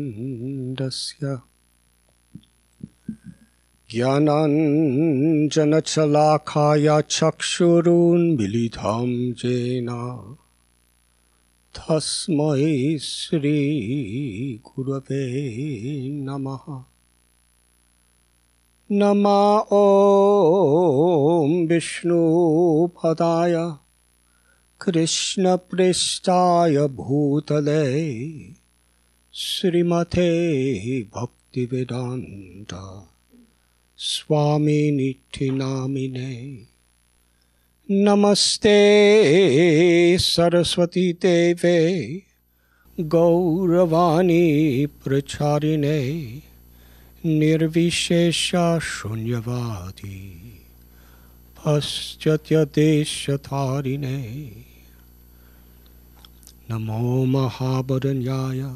मुख्यान्तिमिदन्दस्य ज्ञानाञ्जनशलाखाय चक्षुरुन्मिलितं येन तस्मै श्रीगुरवे नमः नमा ॐ विष्णुपदाय कृष्णपृष्ठाय भूतले श्रीमते भक्तिवेदान्त स्वामिनिथि नामिने नमस्ते सरस्वती देवे गौरवाणी प्रचारिणे। निर्विशेषा शून्यवादी पश्चात्यदेशधारिणे। नमो महावरण्याय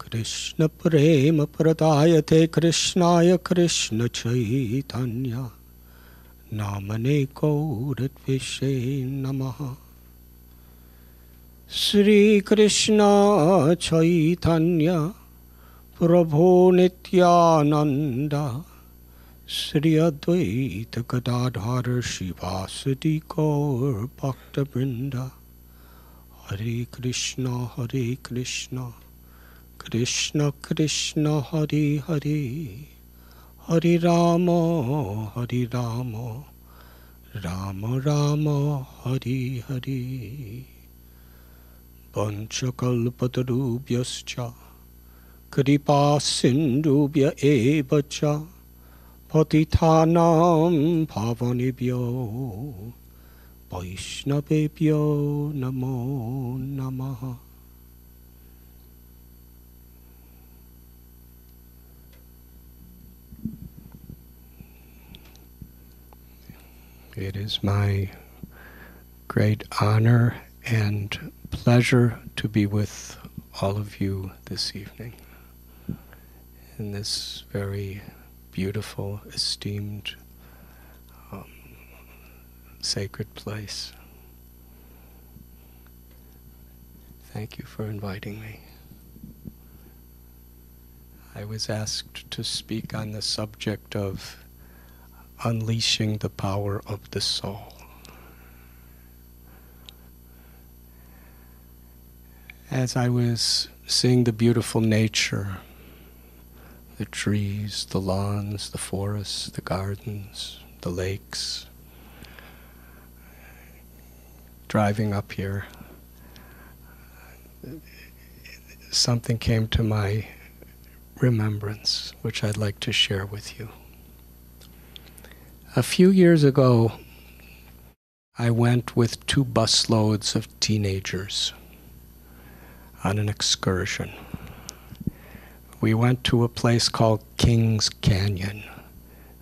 कृष्णप्रेमप्रदायते कृष्णाय कृष्णचैतन्य। नामने गौरद्विषे नमः। श्रीकृष्ण चैतन्य प्रभो नित्यानन्द। श्री अद्वैत गदाधर शिवासदि गौरभक्तवृन्द हरे कृष्ण हरे कृष्ण। कृष्ण कृष्ण, हरे हरे। हरे राम हरे राम। राम राम, हरे हरे। पञ्चकल्पतरुभ्यश्च कृपासिन्धुभ्य एव च पतितानां पावनेभ्यो वैष्णवेभ्यो नमो नमः It is my great honor and pleasure to be with all of you this evening in this very beautiful, esteemed, um, sacred place. Thank you for inviting me. I was asked to speak on the subject of unleashing the power of the soul. As I was seeing the beautiful nature, the trees, the lawns, the forests, the gardens, the lakes, driving up here, something came to my remembrance, which I'd like to share with you. A few years ago, I went with two busloads of teenagers on an excursion. We went to a place called Kings Canyon,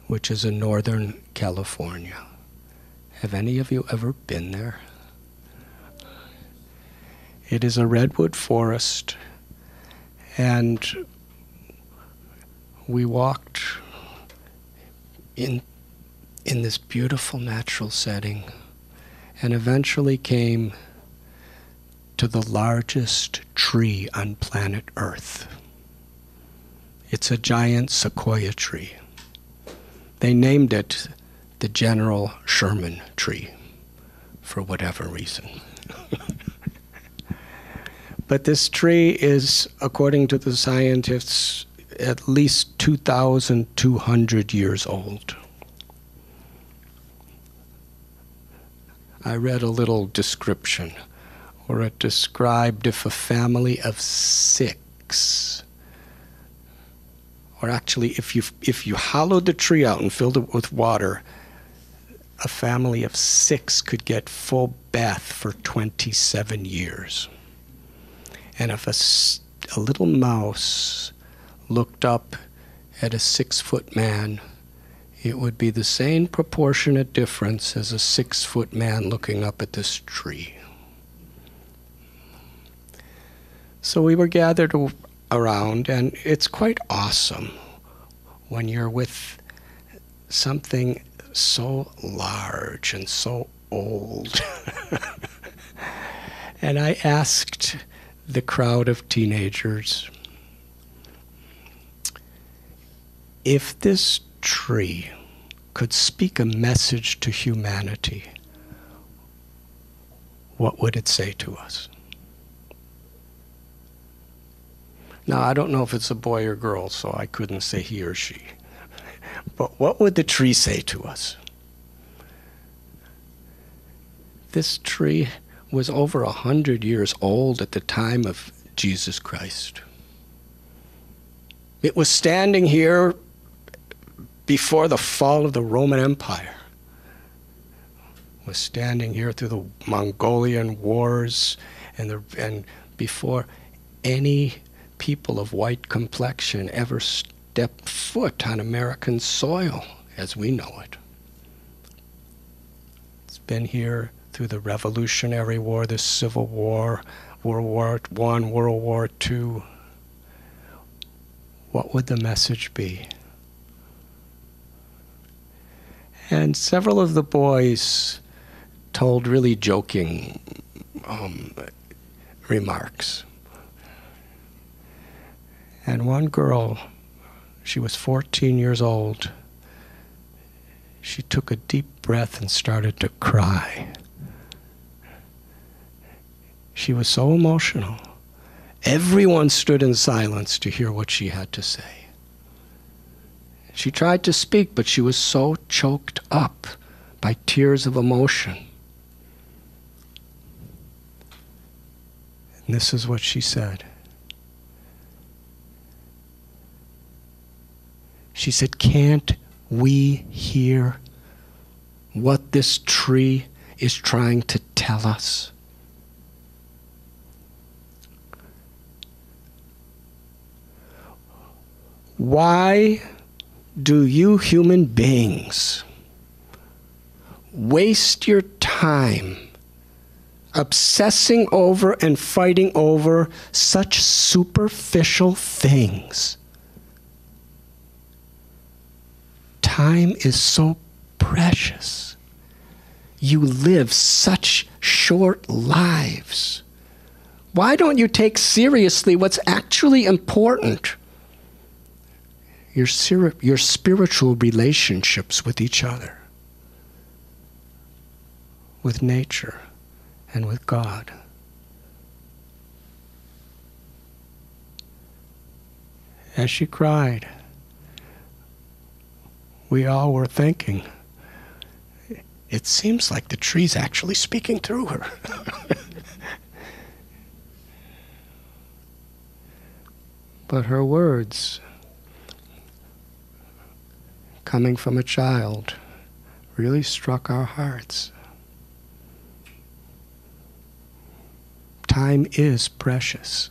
which is in Northern California. Have any of you ever been there? It is a redwood forest, and we walked in in this beautiful natural setting and eventually came to the largest tree on planet Earth. It's a giant sequoia tree. They named it the General Sherman tree for whatever reason. but this tree is, according to the scientists, at least 2,200 years old. I read a little description where it described if a family of six, or actually, if you, if you hollowed the tree out and filled it with water, a family of six could get full bath for 27 years. And if a, a little mouse looked up at a six foot man, it would be the same proportionate difference as a six foot man looking up at this tree. So we were gathered around, and it's quite awesome when you're with something so large and so old. and I asked the crowd of teenagers if this tree could speak a message to humanity, what would it say to us? Now, I don't know if it's a boy or girl, so I couldn't say he or she. But what would the tree say to us? This tree was over a hundred years old at the time of Jesus Christ. It was standing here before the fall of the Roman Empire. It was standing here through the Mongolian wars and, the, and before any people of white complexion ever step foot on American soil as we know it. It's been here through the Revolutionary War, the Civil War, World War I, World War II. What would the message be? And several of the boys told really joking um, remarks. And one girl, she was 14 years old, she took a deep breath and started to cry. She was so emotional. Everyone stood in silence to hear what she had to say. She tried to speak, but she was so choked up by tears of emotion. And this is what she said. She said, Can't we hear what this tree is trying to tell us? Why do you human beings waste your time obsessing over and fighting over such superficial things? Time is so precious. You live such short lives. Why don't you take seriously what's actually important? Your, your spiritual relationships with each other, with nature, and with God. As she cried, we all were thinking, it seems like the tree's actually speaking through her. but her words, coming from a child, really struck our hearts. Time is precious.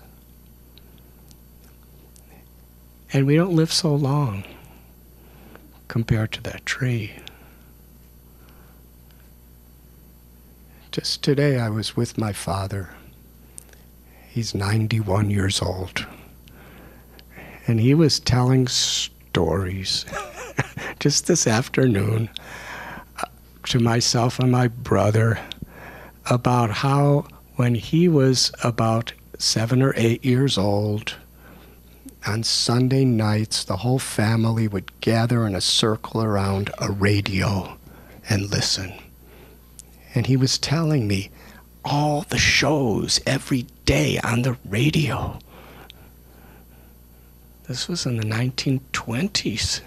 And we don't live so long compared to that tree. Just today, I was with my father. He's 91 years old. And he was telling stories just this afternoon uh, to myself and my brother about how when he was about seven or eight years old, on Sunday nights, the whole family would gather in a circle around a radio and listen. And he was telling me all the shows every day on the radio. This was in the 1920s.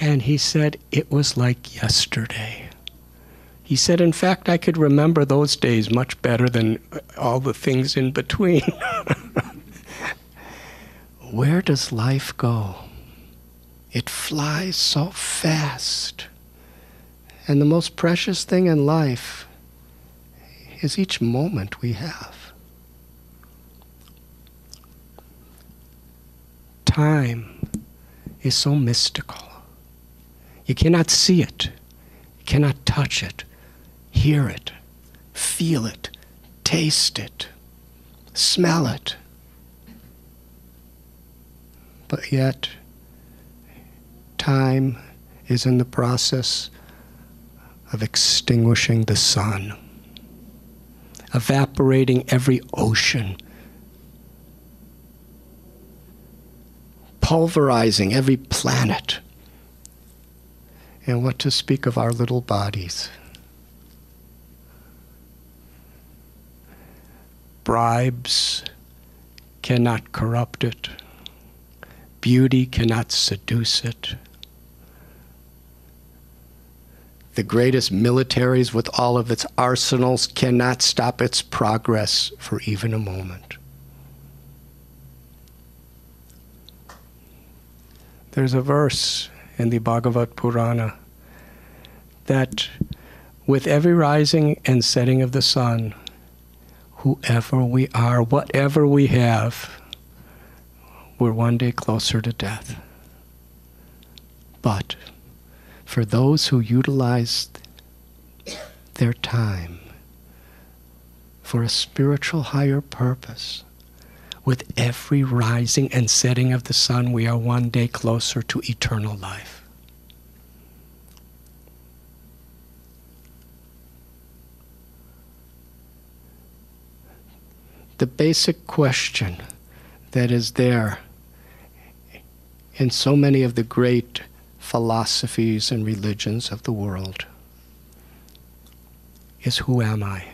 And he said it was like yesterday. He said, in fact, I could remember those days much better than all the things in between. Where does life go? It flies so fast. And the most precious thing in life is each moment we have. Time is so mystical. You cannot see it, you cannot touch it hear it, feel it, taste it, smell it. But yet, time is in the process of extinguishing the sun, evaporating every ocean, pulverizing every planet. And what to speak of our little bodies? Bribes cannot corrupt it. Beauty cannot seduce it. The greatest militaries with all of its arsenals cannot stop its progress for even a moment. There's a verse in the Bhagavad Purana that with every rising and setting of the sun, whoever we are, whatever we have, we're one day closer to death. But for those who utilize their time for a spiritual higher purpose, with every rising and setting of the sun, we are one day closer to eternal life. The basic question that is there in so many of the great philosophies and religions of the world is who am I?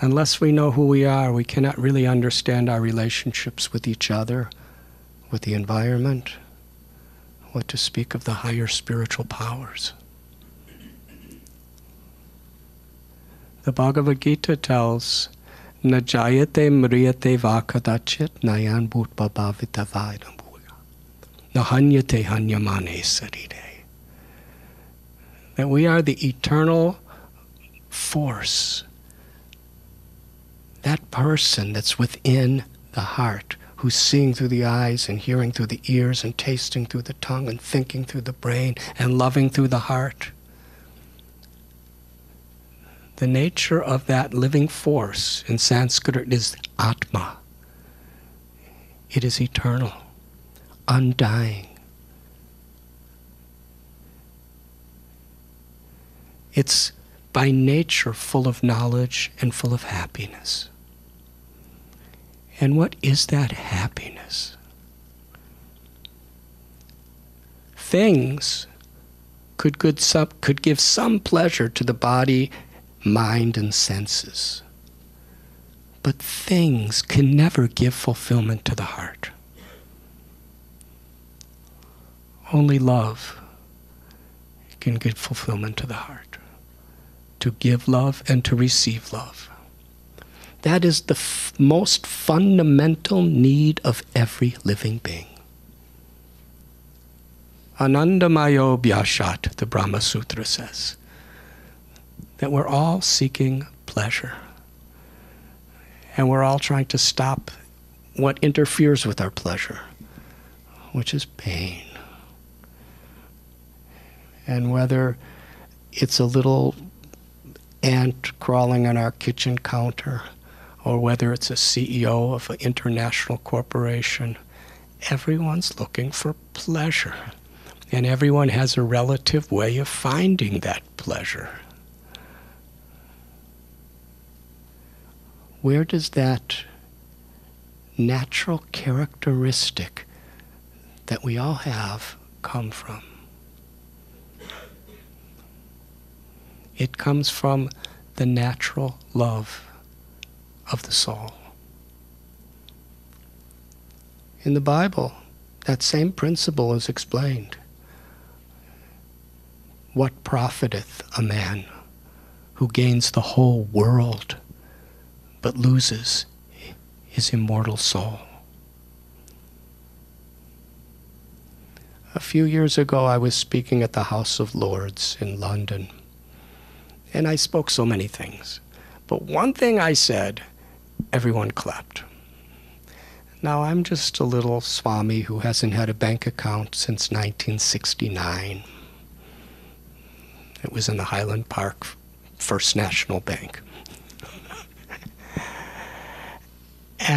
Unless we know who we are, we cannot really understand our relationships with each other, with the environment, what to speak of the higher spiritual powers. The Bhagavad Gita tells, Najayate mriyate vakadachit nayan bhutpa bhavita vaidambuya. Nahanyate hanyamane sarire. That we are the eternal force that person that's within the heart, who's seeing through the eyes and hearing through the ears and tasting through the tongue and thinking through the brain and loving through the heart. The nature of that living force in Sanskrit is Atma. It is eternal, undying. It's by nature full of knowledge and full of happiness. And what is that happiness? Things could, could give some pleasure to the body, mind, and senses. But things can never give fulfillment to the heart. Only love can give fulfillment to the heart. To give love and to receive love. That is the most fundamental need of every living being. Anandamayo Bhyashat, the Brahma Sutra says, that we're all seeking pleasure. And we're all trying to stop what interferes with our pleasure, which is pain. And whether it's a little ant crawling on our kitchen counter, or whether it's a CEO of an international corporation, everyone's looking for pleasure. And everyone has a relative way of finding that pleasure. Where does that natural characteristic that we all have come from? It comes from the natural love of the soul. In the Bible, that same principle is explained. What profiteth a man who gains the whole world but loses his immortal soul? A few years ago, I was speaking at the House of Lords in London, and I spoke so many things. But one thing I said everyone clapped. Now, I'm just a little Swami who hasn't had a bank account since 1969. It was in the Highland Park First National Bank.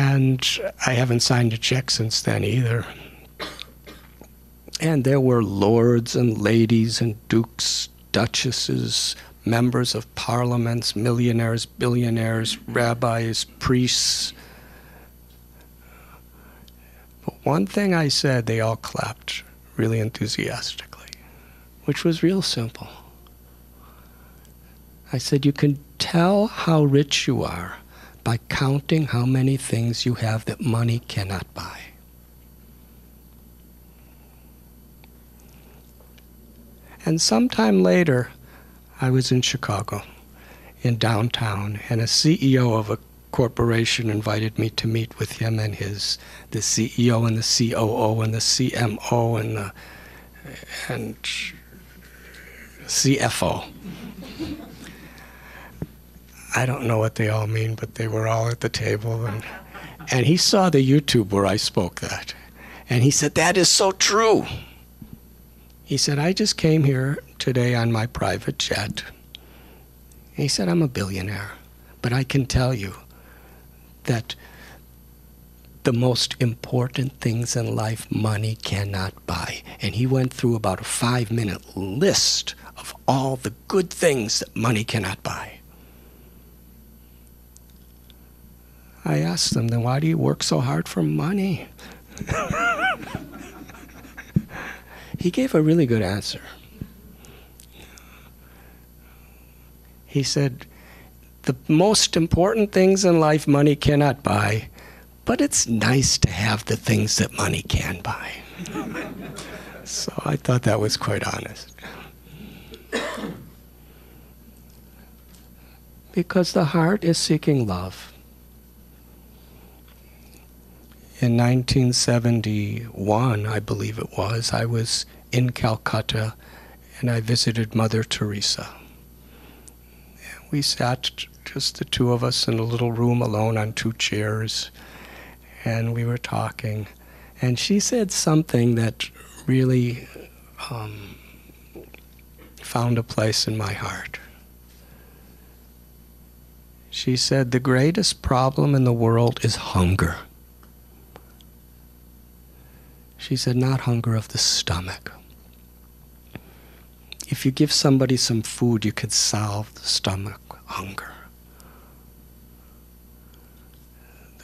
And I haven't signed a check since then either. And there were lords and ladies and dukes, duchesses, members of parliaments, millionaires, billionaires, rabbis, priests. But one thing I said, they all clapped really enthusiastically, which was real simple. I said, You can tell how rich you are by counting how many things you have that money cannot buy. And sometime later, I was in Chicago, in downtown, and a CEO of a corporation invited me to meet with him and his the CEO and the COO and the CMO and the and CFO. I don't know what they all mean, but they were all at the table and and he saw the YouTube where I spoke that. And he said, That is so true. He said, I just came here today on my private jet. He said, I'm a billionaire, but I can tell you that the most important things in life money cannot buy. And he went through about a five minute list of all the good things that money cannot buy. I asked him, then why do you work so hard for money? he gave a really good answer. He said, The most important things in life money cannot buy, but it's nice to have the things that money can buy. so I thought that was quite honest. because the heart is seeking love. In 1971, I believe it was, I was in Calcutta and I visited Mother Teresa we sat just the two of us in a little room alone on two chairs, and we were talking. And she said something that really um, found a place in my heart. She said, The greatest problem in the world is hunger. She said, Not hunger of the stomach if you give somebody some food, you could solve the stomach hunger.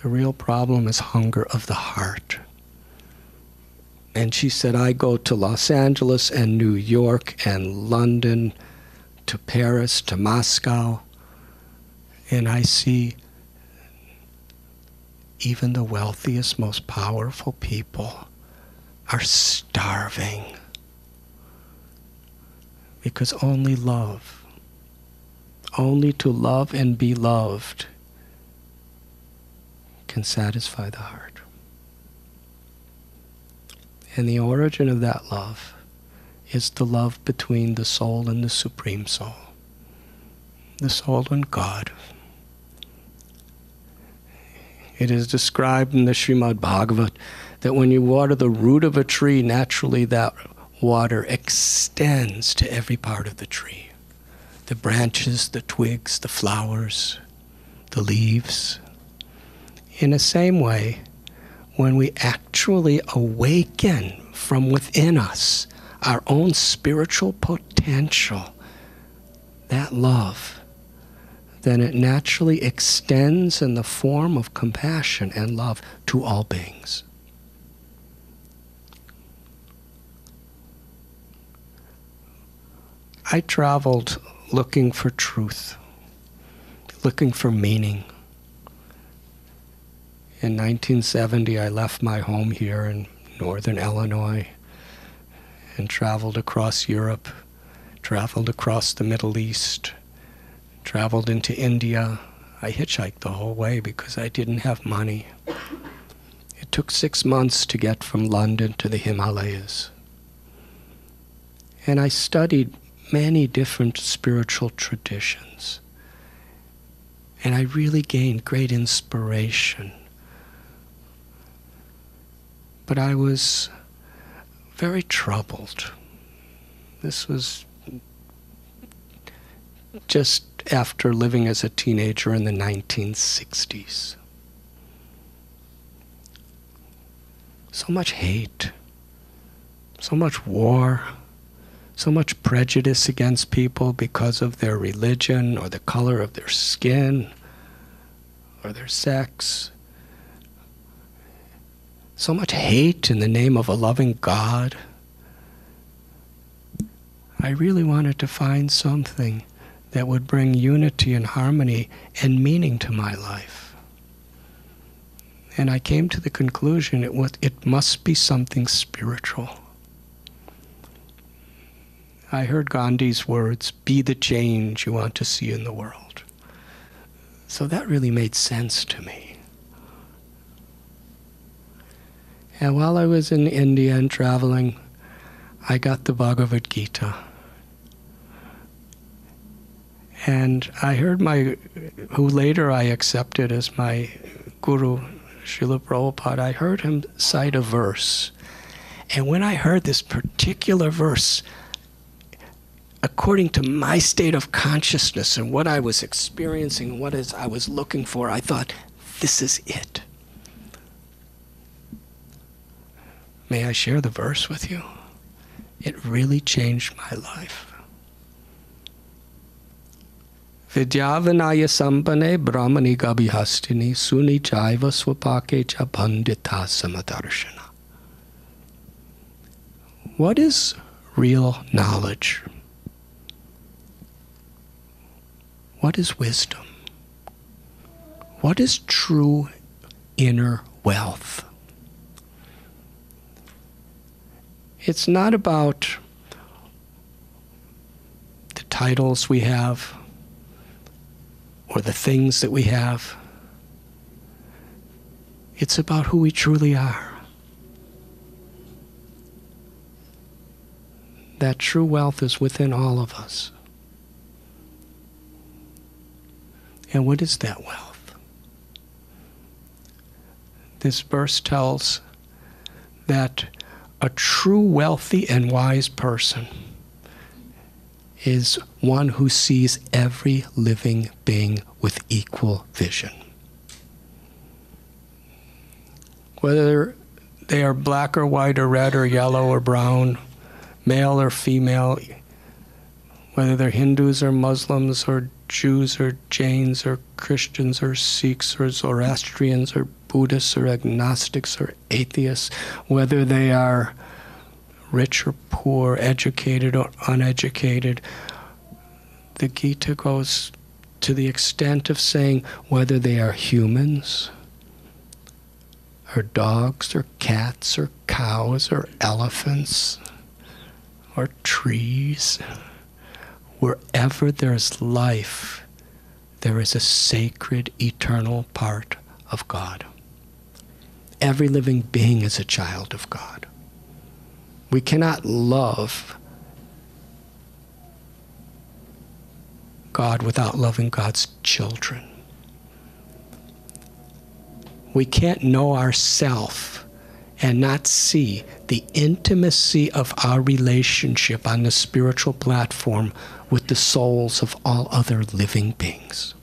The real problem is hunger of the heart. And she said, I go to Los Angeles and New York and London, to Paris, to Moscow, and I see even the wealthiest, most powerful people are starving because only love, only to love and be loved can satisfy the heart. And the origin of that love is the love between the soul and the Supreme Soul, the soul and God. It is described in the Srimad Bhagavat that when you water the root of a tree, naturally that water extends to every part of the tree the branches, the twigs, the flowers, the leaves. In the same way, when we actually awaken from within us our own spiritual potential, that love, then it naturally extends in the form of compassion and love to all beings. I traveled looking for truth, looking for meaning. In 1970, I left my home here in northern Illinois and traveled across Europe, traveled across the Middle East, traveled into India. I hitchhiked the whole way because I didn't have money. It took six months to get from London to the Himalayas. And I studied many different spiritual traditions. And I really gained great inspiration. But I was very troubled. This was just after living as a teenager in the 1960s. so much hate, so much war, so much prejudice against people because of their religion or the color of their skin or their sex. So much hate in the name of a loving God. I really wanted to find something that would bring unity and harmony and meaning to my life. And I came to the conclusion it, was, it must be something spiritual. I heard Gandhi's words be the change you want to see in the world. So that really made sense to me. And while I was in India and traveling, I got the Bhagavad Gita. And I heard my, who later I accepted as my guru, Srila Prabhupada, I heard him cite a verse. And when I heard this particular verse, according to my state of consciousness and what I was experiencing, what is I was looking for, I thought, this is it. May I share the verse with you? It really changed my life. Vidyavanaya sampane brahmani gabihastini suni chaiva swapake cha samadarshana. What is real knowledge? What is wisdom? What is true inner wealth? It's not about the titles we have or the things that we have. It's about who we truly are. That true wealth is within all of us. And what is that wealth? This verse tells that a true wealthy and wise person is one who sees every living being with equal vision. Whether they are black or white or red or yellow or brown, male or female, whether they're Hindus or Muslims or Jews or Jains or Christians or Sikhs or Zoroastrians or Buddhists or agnostics or atheists, whether they are rich or poor, educated or uneducated. The Gita goes to the extent of saying whether they are humans, or dogs, or cats, or cows, or elephants, or trees. Wherever there's life, there is a sacred, eternal part of God. Every living being is a child of God. We cannot love God without loving God's children. We can't know ourself and not see the intimacy of our relationship on the spiritual platform with the souls of all other living beings.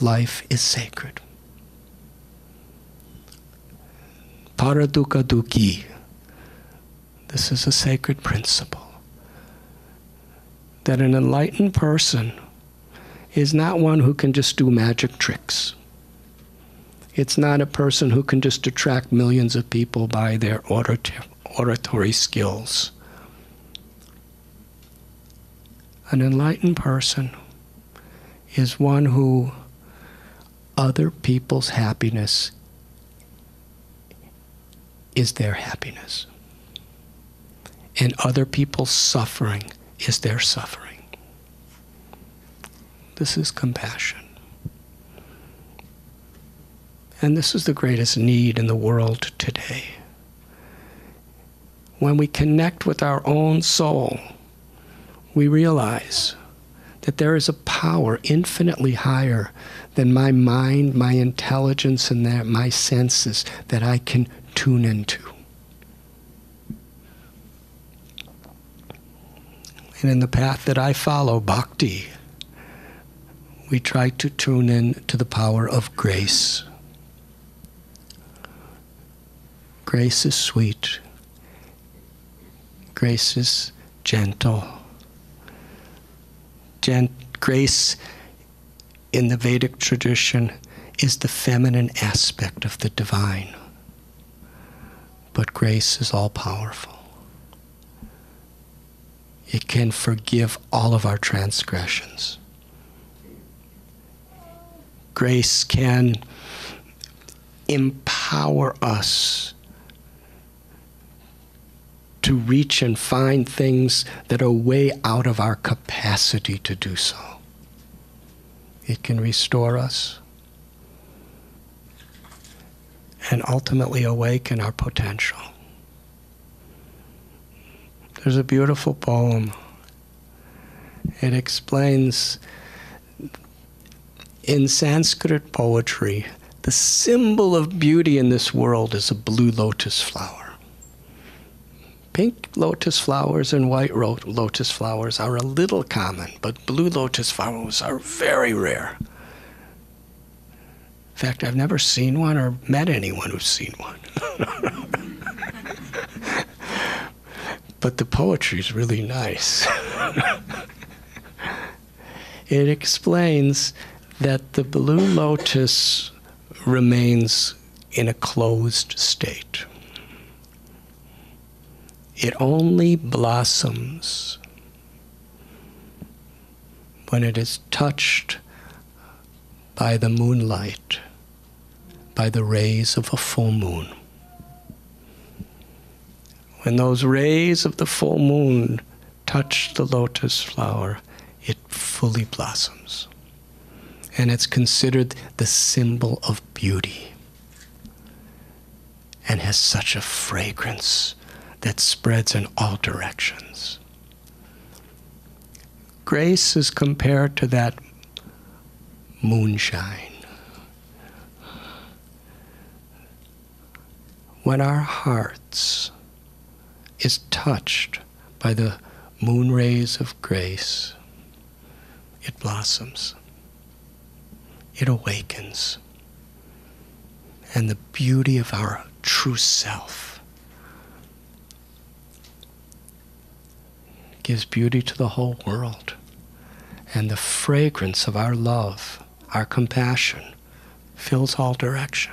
Life is sacred. Paraduka duki this is a sacred principle that an enlightened person is not one who can just do magic tricks. It's not a person who can just attract millions of people by their oratory skills. An enlightened person is one who other people's happiness is their happiness and other people's suffering is their suffering. This is compassion. And this is the greatest need in the world today. When we connect with our own soul, we realize that there is a power infinitely higher than my mind, my intelligence, and my senses that I can tune into. And in the path that I follow, bhakti, we try to tune in to the power of grace. Grace is sweet. Grace is gentle. Gent- grace in the Vedic tradition is the feminine aspect of the divine. But grace is all powerful. It can forgive all of our transgressions. Grace can empower us to reach and find things that are way out of our capacity to do so. It can restore us and ultimately awaken our potential. There's a beautiful poem. It explains in Sanskrit poetry, the symbol of beauty in this world is a blue lotus flower. Pink lotus flowers and white lotus flowers are a little common, but blue lotus flowers are very rare. In fact, I've never seen one or met anyone who's seen one. but the poetry is really nice. it explains that the blue lotus remains in a closed state. It only blossoms when it is touched by the moonlight, by the rays of a full moon. When those rays of the full moon touch the lotus flower, it fully blossoms. And it's considered the symbol of beauty and has such a fragrance that spreads in all directions. Grace is compared to that moonshine. When our hearts is touched by the moon rays of grace, it blossoms, it awakens, and the beauty of our true self gives beauty to the whole world. And the fragrance of our love, our compassion, fills all direction.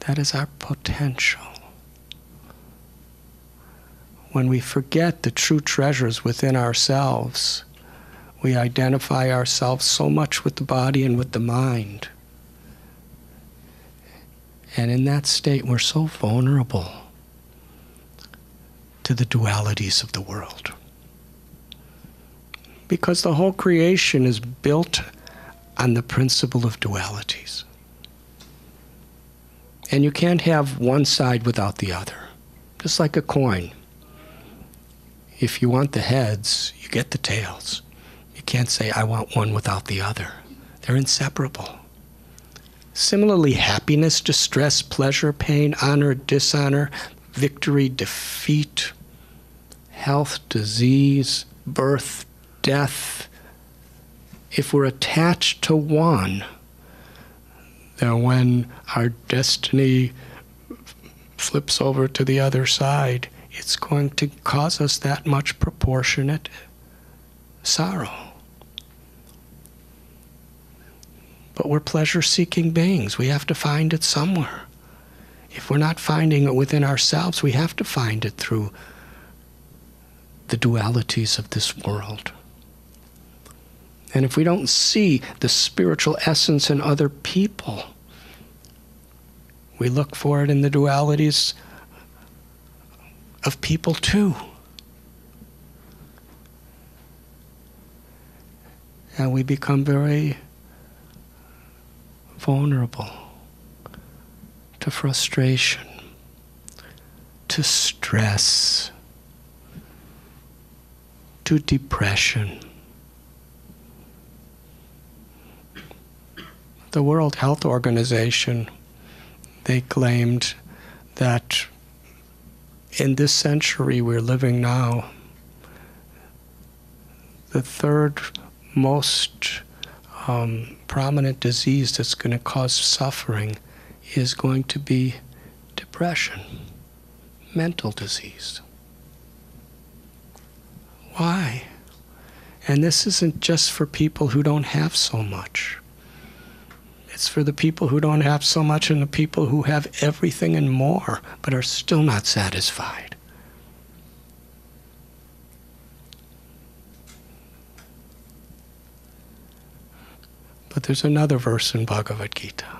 That is our potential. When we forget the true treasures within ourselves, we identify ourselves so much with the body and with the mind. And in that state, we're so vulnerable to the dualities of the world. Because the whole creation is built on the principle of dualities. And you can't have one side without the other, just like a coin. If you want the heads, you get the tails. You can't say, I want one without the other. They're inseparable. Similarly, happiness, distress, pleasure, pain, honor, dishonor, victory, defeat, health, disease, birth, death, if we're attached to one, then when our destiny flips over to the other side, it's going to cause us that much proportionate sorrow. But we're pleasure seeking beings. We have to find it somewhere. If we're not finding it within ourselves, we have to find it through the dualities of this world. And if we don't see the spiritual essence in other people, we look for it in the dualities of people too. And we become very vulnerable to frustration, to stress to depression. The World Health Organization, they claimed that in this century we're living now, the third most um, prominent disease that's going to cause suffering is going to be depression, mental disease. Why? And this isn't just for people who don't have so much. It's for the people who don't have so much and the people who have everything and more, but are still not satisfied. But there's another verse in Bhagavad Gita.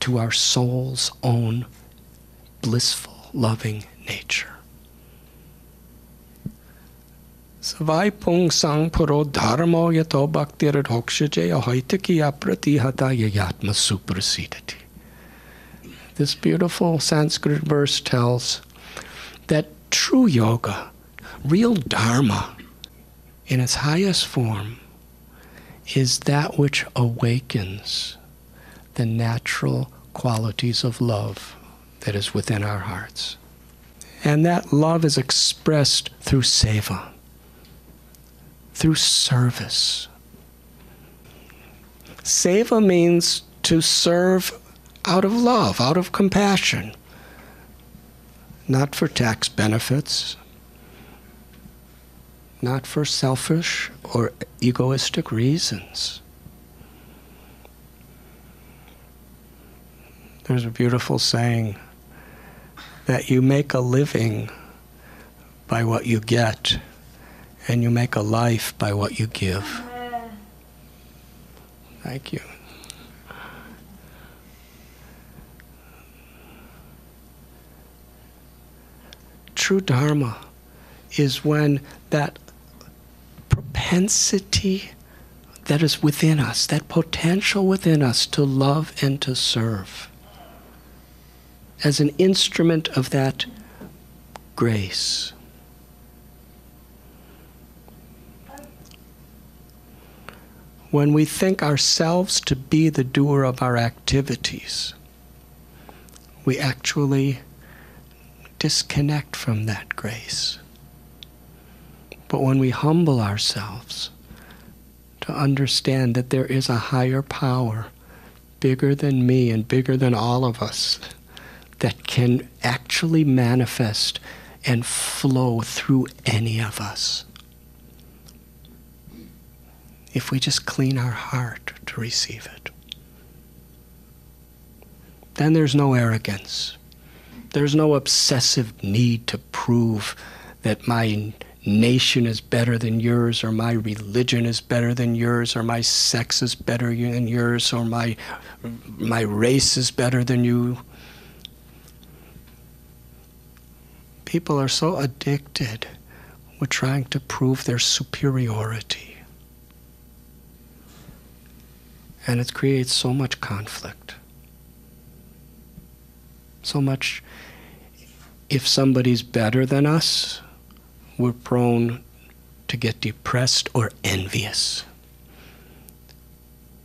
to our soul's own blissful, loving nature. Savai pung sang puro dharmo yato bhaktir hokshaje ahoitaki apratihata yayatma suprasidati. This beautiful Sanskrit verse tells that true yoga, real dharma, in its highest form, is that which awakens the natural qualities of love that is within our hearts. And that love is expressed through seva, through service. Seva means to serve out of love, out of compassion, not for tax benefits, not for selfish or egoistic reasons. There's a beautiful saying that you make a living by what you get, and you make a life by what you give. Thank you. True Dharma is when that propensity that is within us, that potential within us to love and to serve, as an instrument of that grace. When we think ourselves to be the doer of our activities, we actually disconnect from that grace. But when we humble ourselves to understand that there is a higher power, bigger than me and bigger than all of us, that can actually manifest and flow through any of us. If we just clean our heart to receive it, then there's no arrogance. There's no obsessive need to prove that my nation is better than yours, or my religion is better than yours, or my sex is better than yours, or my, my race is better than you. People are so addicted with trying to prove their superiority. And it creates so much conflict. So much, if somebody's better than us, we're prone to get depressed or envious.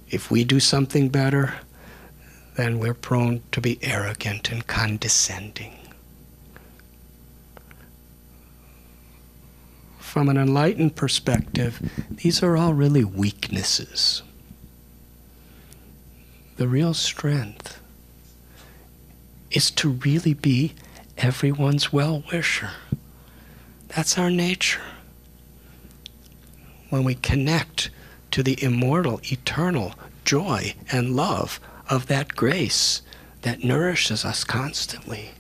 If we do something better, then we're prone to be arrogant and condescending. From an enlightened perspective, these are all really weaknesses. The real strength is to really be everyone's well wisher. That's our nature. When we connect to the immortal, eternal joy and love of that grace that nourishes us constantly.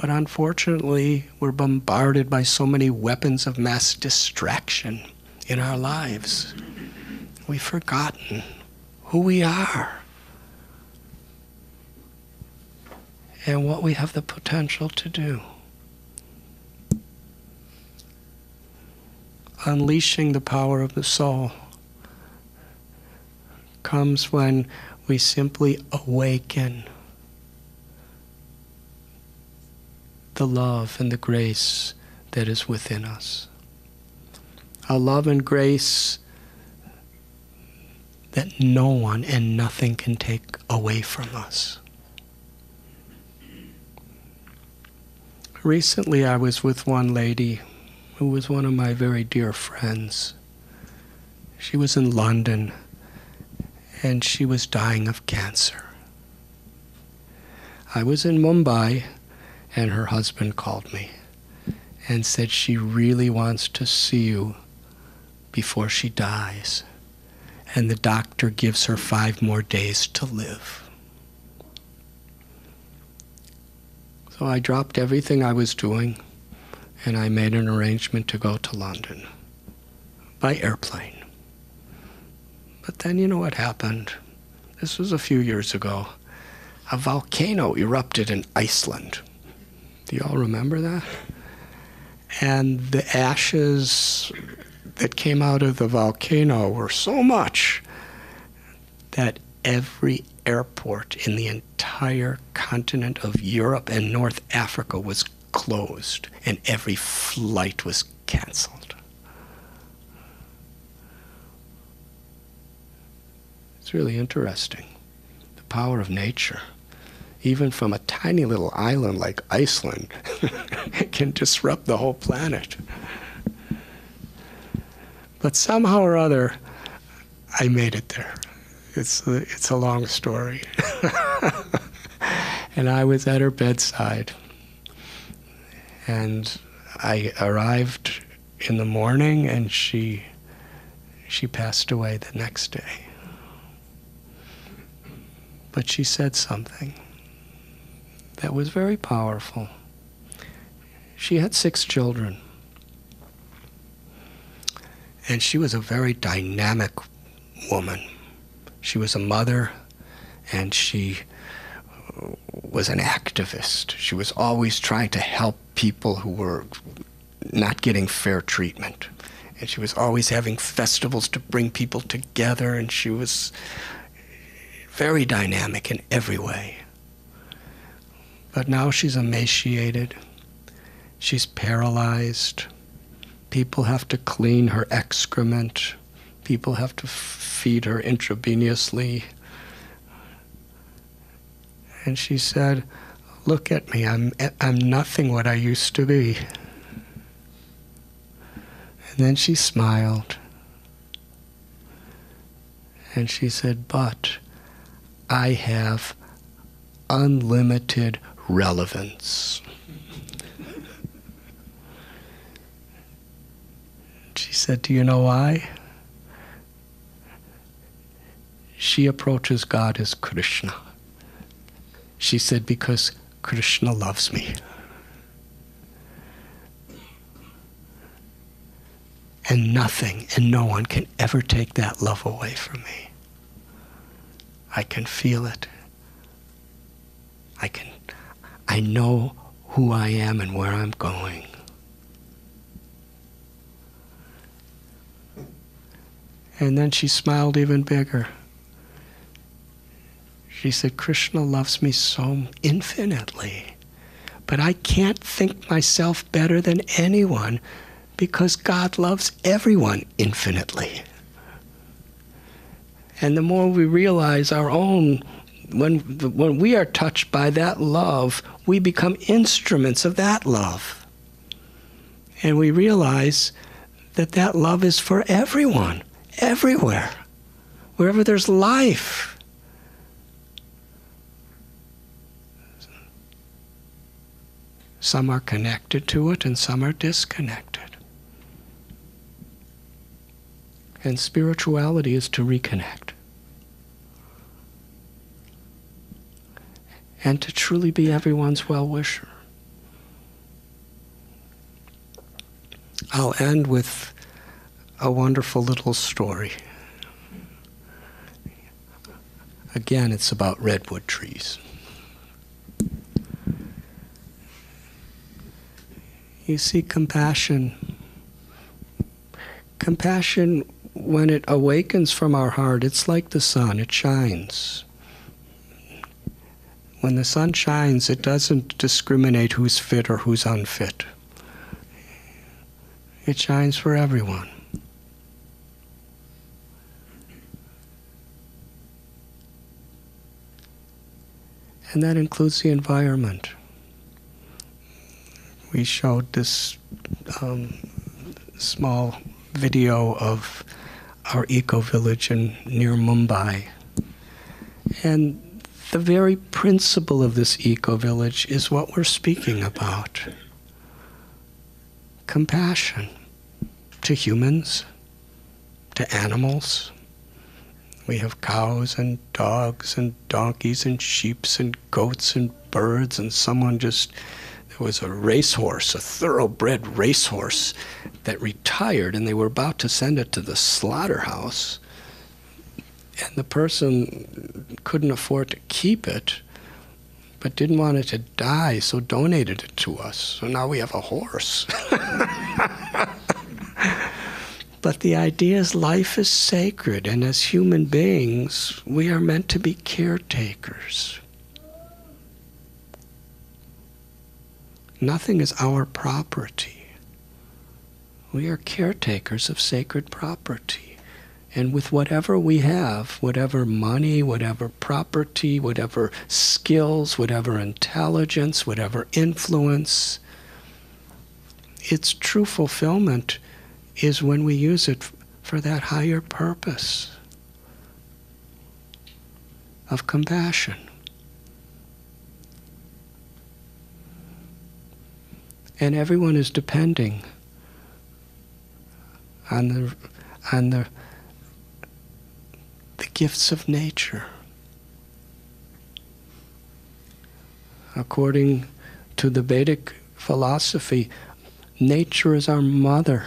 But unfortunately, we're bombarded by so many weapons of mass distraction in our lives. We've forgotten who we are and what we have the potential to do. Unleashing the power of the soul comes when we simply awaken the love and the grace that is within us. A love and grace that no one and nothing can take away from us. Recently, I was with one lady who was one of my very dear friends. She was in London and she was dying of cancer. I was in Mumbai and her husband called me and said she really wants to see you before she dies. And the doctor gives her five more days to live. So I dropped everything I was doing and I made an arrangement to go to London by airplane. But then you know what happened? This was a few years ago. A volcano erupted in Iceland. Do you all remember that? And the ashes that came out of the volcano were so much that every airport in the entire continent of Europe and North Africa was closed, and every flight was canceled. It's really interesting. The power of nature, even from a tiny little island like Iceland, it can disrupt the whole planet. But somehow or other, I made it there. It's a, it's a long story. and I was at her bedside. And I arrived in the morning and she she passed away the next day. But she said something that was very powerful. She had six children. And she was a very dynamic woman. She was a mother and she was an activist. She was always trying to help people who were not getting fair treatment. And she was always having festivals to bring people together, and she was very dynamic in every way. But now she's emaciated, she's paralyzed. People have to clean her excrement, people have to feed her intravenously. And she said, Look at me, I'm, I'm nothing what I used to be. And then she smiled. And she said, But I have unlimited relevance. She said, Do you know why? She approaches God as Krishna. She said, Because Krishna loves me. And nothing and no one can ever take that love away from me. I can feel it. I can I know who I am and where I'm going. And then she smiled even bigger. She said, Krishna loves me so infinitely, but I can't think myself better than anyone because God loves everyone infinitely. And the more we realize our own, when, when we are touched by that love, we become instruments of that love. And we realize that that love is for everyone, everywhere, wherever there's life. Some are connected to it and some are disconnected. And spirituality is to reconnect. And to truly be everyone's well wisher. I'll end with a wonderful little story. Again, it's about redwood trees. You see, compassion. Compassion when it awakens from our heart, it's like the sun, it shines. When the sun shines, it doesn't discriminate who's fit or who's unfit. It shines for everyone. And that includes the environment. We showed this um, small video of our eco village in, near Mumbai. And the very principle of this eco village is what we're speaking about compassion to humans, to animals. We have cows and dogs and donkeys and sheep and goats and birds, and someone just there was a racehorse, a thoroughbred racehorse that retired, and they were about to send it to the slaughterhouse. And the person couldn't afford to keep it, but didn't want it to die, so donated it to us. So now we have a horse. but the idea is life is sacred, and as human beings, we are meant to be caretakers. Nothing is our property. We are caretakers of sacred property. And with whatever we have, whatever money, whatever property, whatever skills, whatever intelligence, whatever influence, its true fulfillment is when we use it for that higher purpose of compassion. and everyone is depending on the on the the gifts of nature. According to the Vedic philosophy, nature is our mother.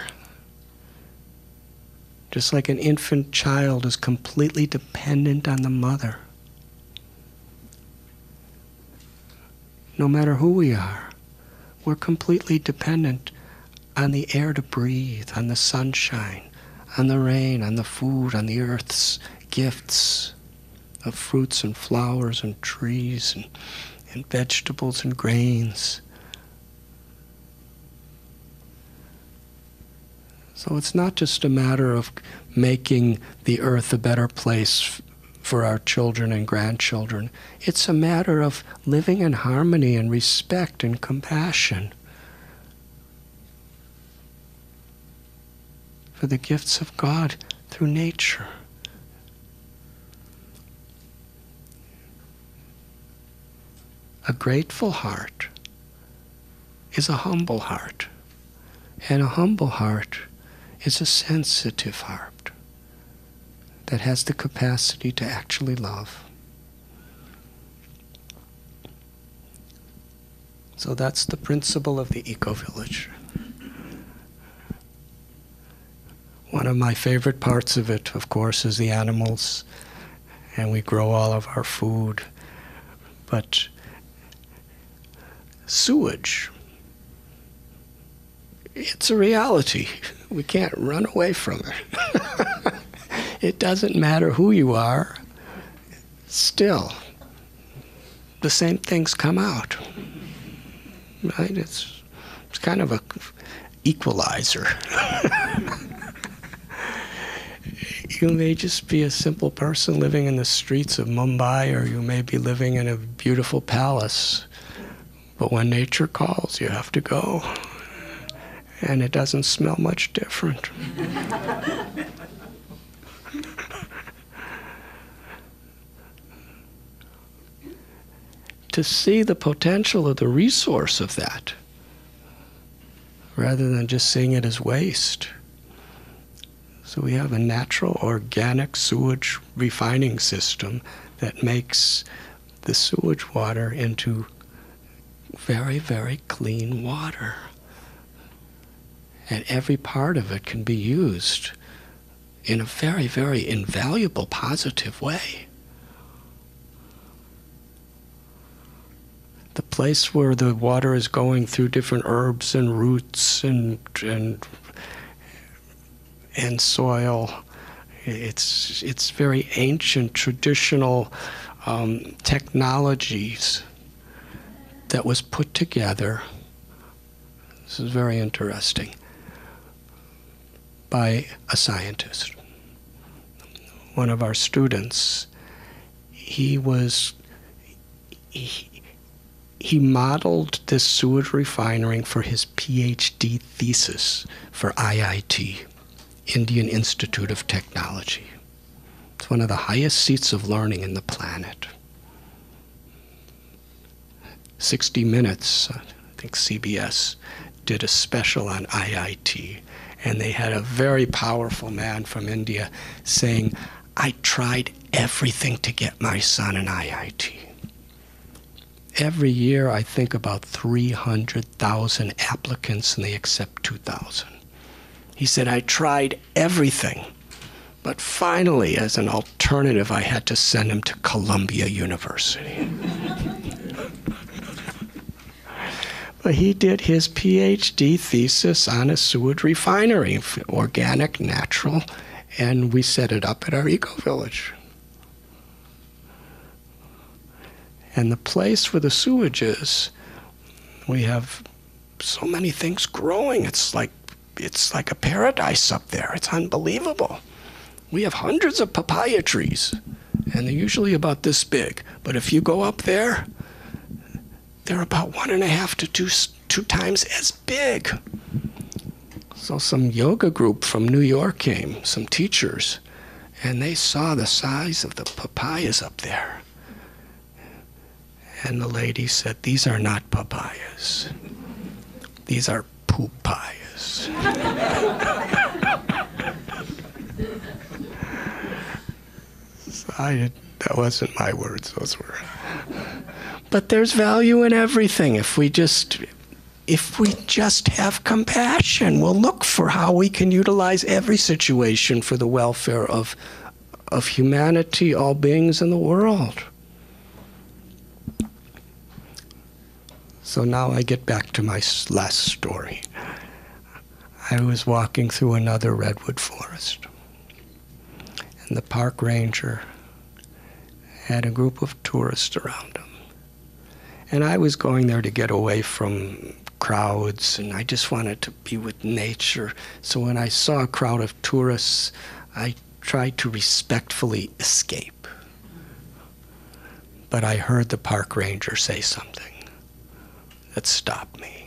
Just like an infant child is completely dependent on the mother. No matter who we are. We're completely dependent on the air to breathe, on the sunshine, on the rain, on the food, on the earth's gifts of fruits and flowers and trees and, and vegetables and grains. So it's not just a matter of making the earth a better place for our children and grandchildren. It's a matter of living in harmony and respect and compassion for the gifts of God through nature. A grateful heart is a humble heart, and a humble heart is a sensitive heart that has the capacity to actually love. So that's the principle of the eco village. One of my favorite parts of it, of course, is the animals, and we grow all of our food. But sewage, it's a reality. We can't run away from it. It doesn't matter who you are, still, the same things come out. Right? It's, it's kind of a equalizer. you may just be a simple person living in the streets of Mumbai, or you may be living in a beautiful palace. But when nature calls, you have to go. And it doesn't smell much different. to see the potential of the resource of that rather than just seeing it as waste. So we have a natural organic sewage refining system that makes the sewage water into very, very clean water. And every part of it can be used in a very, very invaluable, positive way. the place where the water is going through different herbs and roots and and and soil It's, it's very ancient, traditional um, technologies that was put together. This is very interesting by a scientist. One of our students, he was he, he modeled this sewage refinery for his PhD thesis for IIT, Indian Institute of Technology. It's one of the highest seats of learning in the planet. 60 Minutes, uh, I think CBS, did a special on IIT, and they had a very powerful man from India saying, I tried everything to get my son an IIT. Every year, I think about 300,000 applicants, and they accept 2,000. He said, I tried everything. But finally, as an alternative, I had to send him to Columbia University. but he did his PhD thesis on a sewage refinery, organic, natural, and we set it up at our eco village. And the place where the sewage is, we have so many things growing. It's like it's like a paradise up there. It's unbelievable. We have hundreds of papaya trees, and they're usually about this big. But if you go up there, they're about one and a half to two, two times as big. So some yoga group from New York came, some teachers, and they saw the size of the papayas up there. And the lady said, These are not papayas. These are poopayas. I, that wasn't my words, those were. But there's value in everything if we just if we just have compassion. We'll look for how we can utilize every situation for the welfare of of humanity, all beings in the world. So now I get back to my last story. I was walking through another redwood forest, and the park ranger had a group of tourists around him. And I was going there to get away from crowds, and I just wanted to be with nature. So when I saw a crowd of tourists, I tried to respectfully escape. But I heard the park ranger say something that stopped me.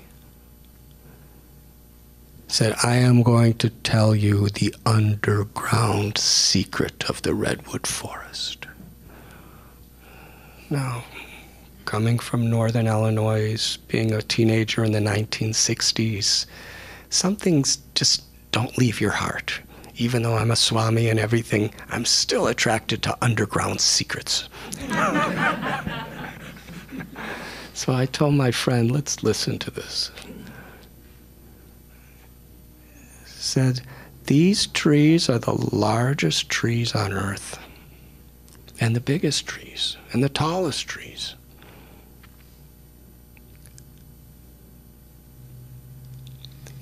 Said, I am going to tell you the underground secret of the redwood forest. Now, coming from northern Illinois, being a teenager in the 1960s, some things just don't leave your heart. Even though I'm a Swami and everything, I'm still attracted to underground secrets. So I told my friend, let's listen to this. Said, these trees are the largest trees on earth, and the biggest trees, and the tallest trees.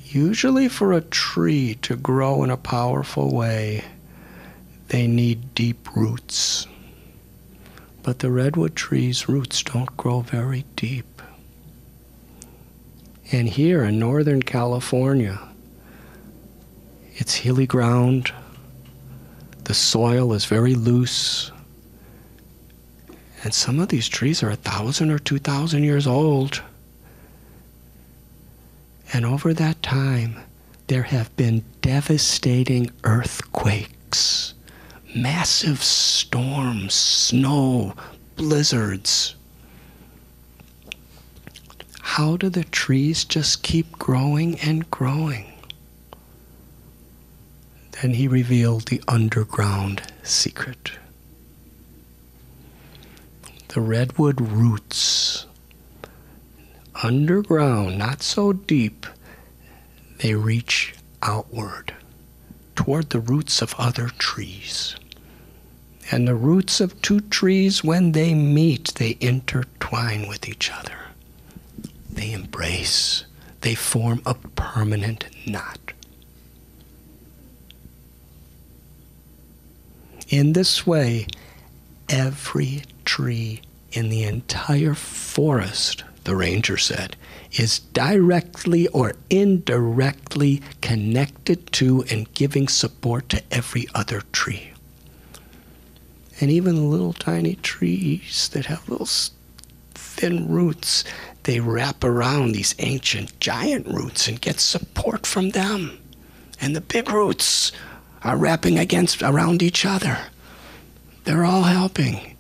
Usually, for a tree to grow in a powerful way, they need deep roots. But the redwood tree's roots don't grow very deep. And here in Northern California, it's hilly ground, the soil is very loose, and some of these trees are a thousand or two thousand years old. And over that time, there have been devastating earthquakes massive storms, snow, blizzards. How do the trees just keep growing and growing? Then he revealed the underground secret. The redwood roots, underground, not so deep, they reach outward toward the roots of other trees. And the roots of two trees, when they meet, they intertwine with each other. They embrace. They form a permanent knot. In this way, every tree in the entire forest, the ranger said, is directly or indirectly connected to and giving support to every other tree. And even the little tiny trees that have little thin roots, they wrap around these ancient giant roots and get support from them. And the big roots are wrapping against around each other. They're all helping.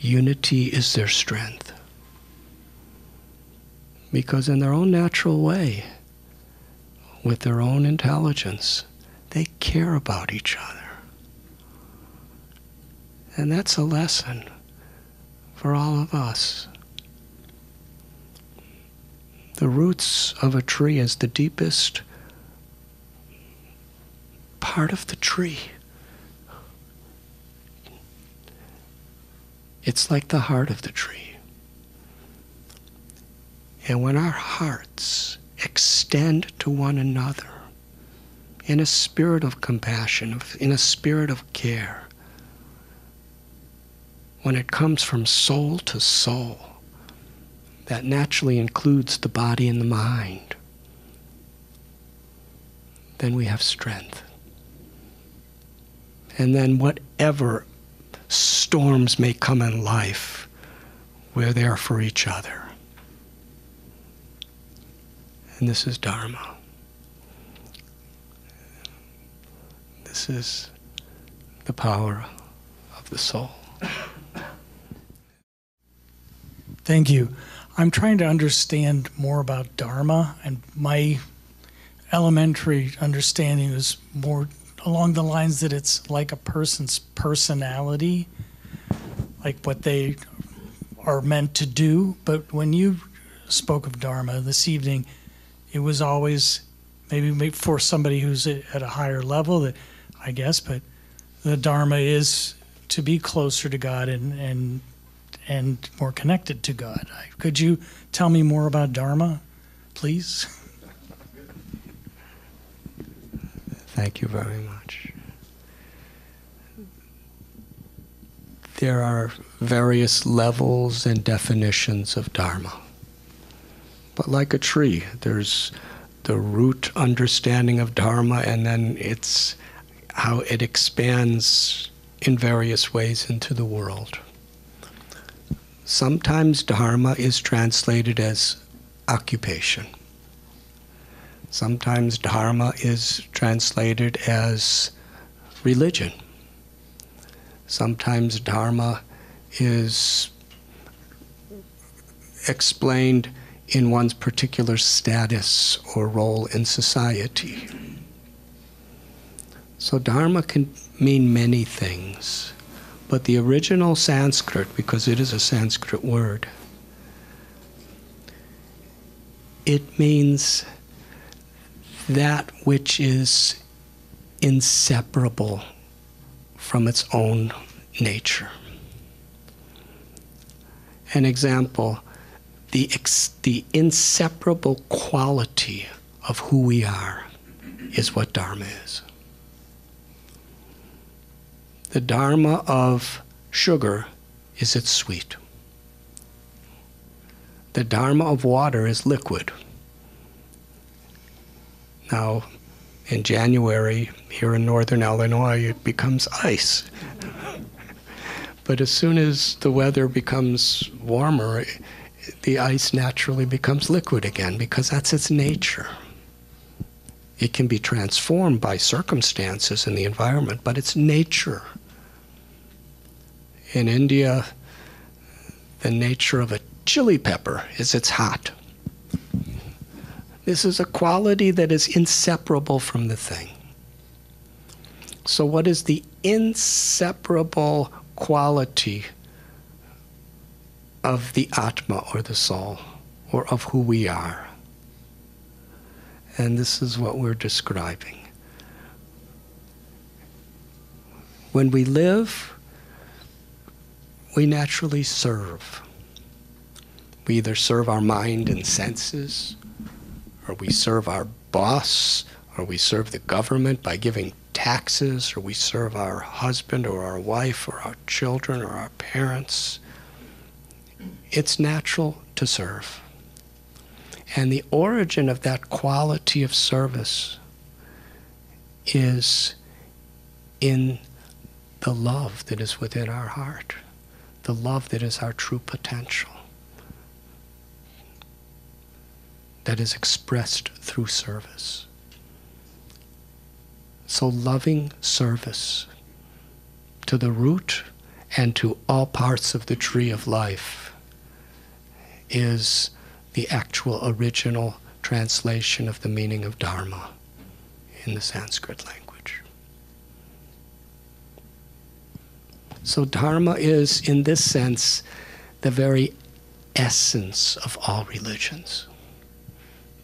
Unity is their strength. Because in their own natural way, with their own intelligence, they care about each other. And that's a lesson for all of us. The roots of a tree is the deepest part of the tree. It's like the heart of the tree. And when our hearts extend to one another in a spirit of compassion, in a spirit of care, when it comes from soul to soul, that naturally includes the body and the mind, then we have strength. And then whatever storms may come in life, we're there for each other. And this is Dharma. This is the power of the soul. Thank you. I'm trying to understand more about Dharma, and my elementary understanding is more along the lines that it's like a person's personality, like what they are meant to do. But when you spoke of Dharma this evening, it was always maybe for somebody who's at a higher level that I guess, but the Dharma is to be closer to God and and and more connected to God. Could you tell me more about Dharma, please? Thank you very much. There are various levels and definitions of Dharma. But like a tree, there's the root understanding of Dharma, and then it's how it expands in various ways into the world. Sometimes Dharma is translated as occupation. Sometimes Dharma is translated as religion. Sometimes Dharma is explained in one's particular status or role in society. So, Dharma can mean many things, but the original Sanskrit, because it is a Sanskrit word, it means that which is inseparable from its own nature. An example the, ex- the inseparable quality of who we are is what Dharma is. The Dharma of sugar is it's sweet. The Dharma of water is liquid. Now, in January, here in northern Illinois, it becomes ice. but as soon as the weather becomes warmer, the ice naturally becomes liquid again because that's its nature. It can be transformed by circumstances in the environment, but it's nature. In India, the nature of a chili pepper is it's hot. This is a quality that is inseparable from the thing. So, what is the inseparable quality of the Atma or the soul or of who we are? And this is what we're describing. When we live, we naturally serve. We either serve our mind and senses, or we serve our boss, or we serve the government by giving taxes or we serve our husband or our wife or our children or our parents. It's natural to serve. And the origin of that quality of service is in the love that is within our heart, the love that is our true potential, that is expressed through service. So, loving service to the root and to all parts of the tree of life is the actual original translation of the meaning of Dharma in the Sanskrit language. So, Dharma is, in this sense, the very essence of all religions,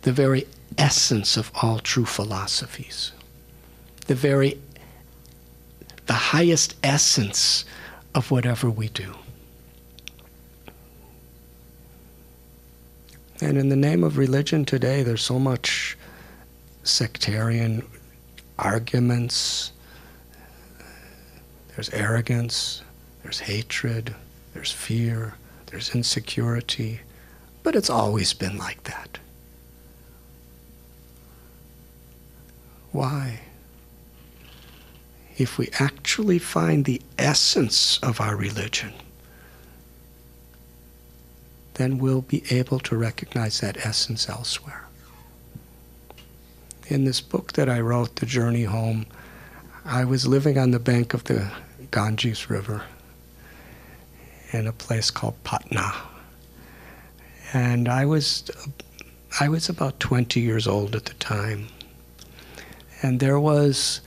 the very essence of all true philosophies, the very the highest essence of whatever we do. And in the name of religion today, there's so much sectarian arguments, there's arrogance, there's hatred, there's fear, there's insecurity, but it's always been like that. Why? If we actually find the essence of our religion, then we'll be able to recognize that essence elsewhere. In this book that I wrote, The Journey Home, I was living on the bank of the Ganges River in a place called Patna. And I was I was about 20 years old at the time. And there was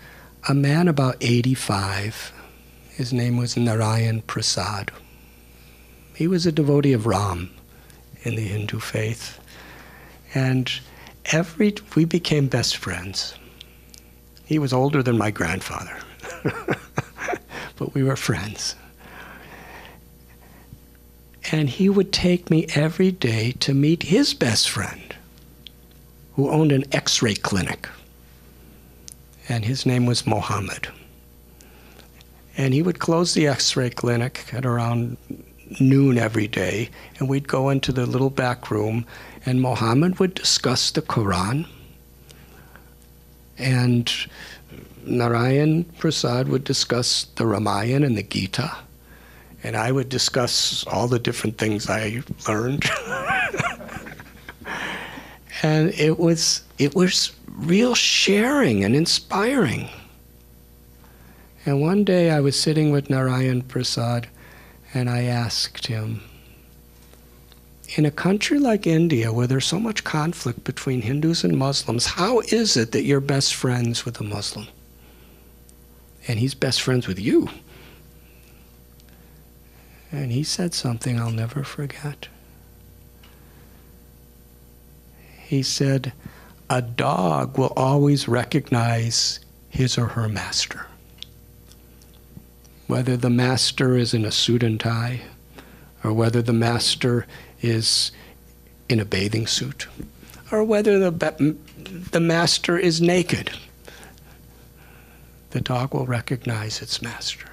a man about 85. His name was Narayan Prasad. He was a devotee of Ram in the Hindu faith. And every we became best friends. He was older than my grandfather. but we were friends. And he would take me every day to meet his best friend, who owned an x ray clinic. And his name was Mohammed. And he would close the x ray clinic at around noon every day, and we'd go into the little back room, and Mohammed would discuss the Quran, and Narayan Prasad would discuss the Ramayana and the Gita, and I would discuss all the different things I learned. and it was it was real sharing and inspiring. And one day I was sitting with Narayan Prasad and I asked him, in a country like India, where there's so much conflict between Hindus and Muslims, how is it that you're best friends with a Muslim? And he's best friends with you. And he said something I'll never forget. He said, A dog will always recognize his or her master whether the master is in a suit and tie or whether the master is in a bathing suit or whether the, the master is naked. The dog will recognize its master.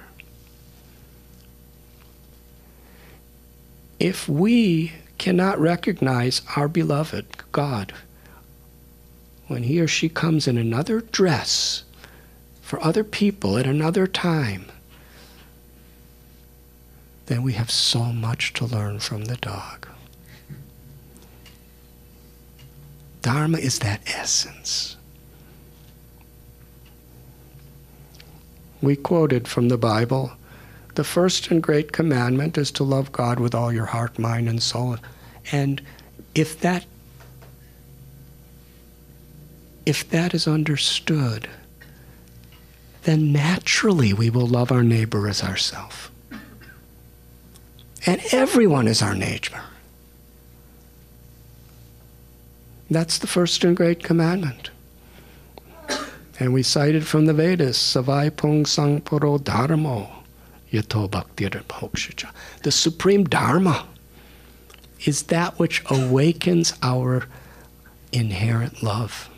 If we cannot recognize our beloved God when he or she comes in another dress for other people at another time, then we have so much to learn from the dog. Dharma is that essence. We quoted from the Bible the first and great commandment is to love God with all your heart, mind, and soul. And if that if that is understood, then naturally we will love our neighbor as ourselves. And everyone is our neighbor. That's the first and great commandment. And we cited from the Vedas, Savai Pung Sang Poro Dharmo Yato Bhaktir The supreme Dharma is that which awakens our inherent love.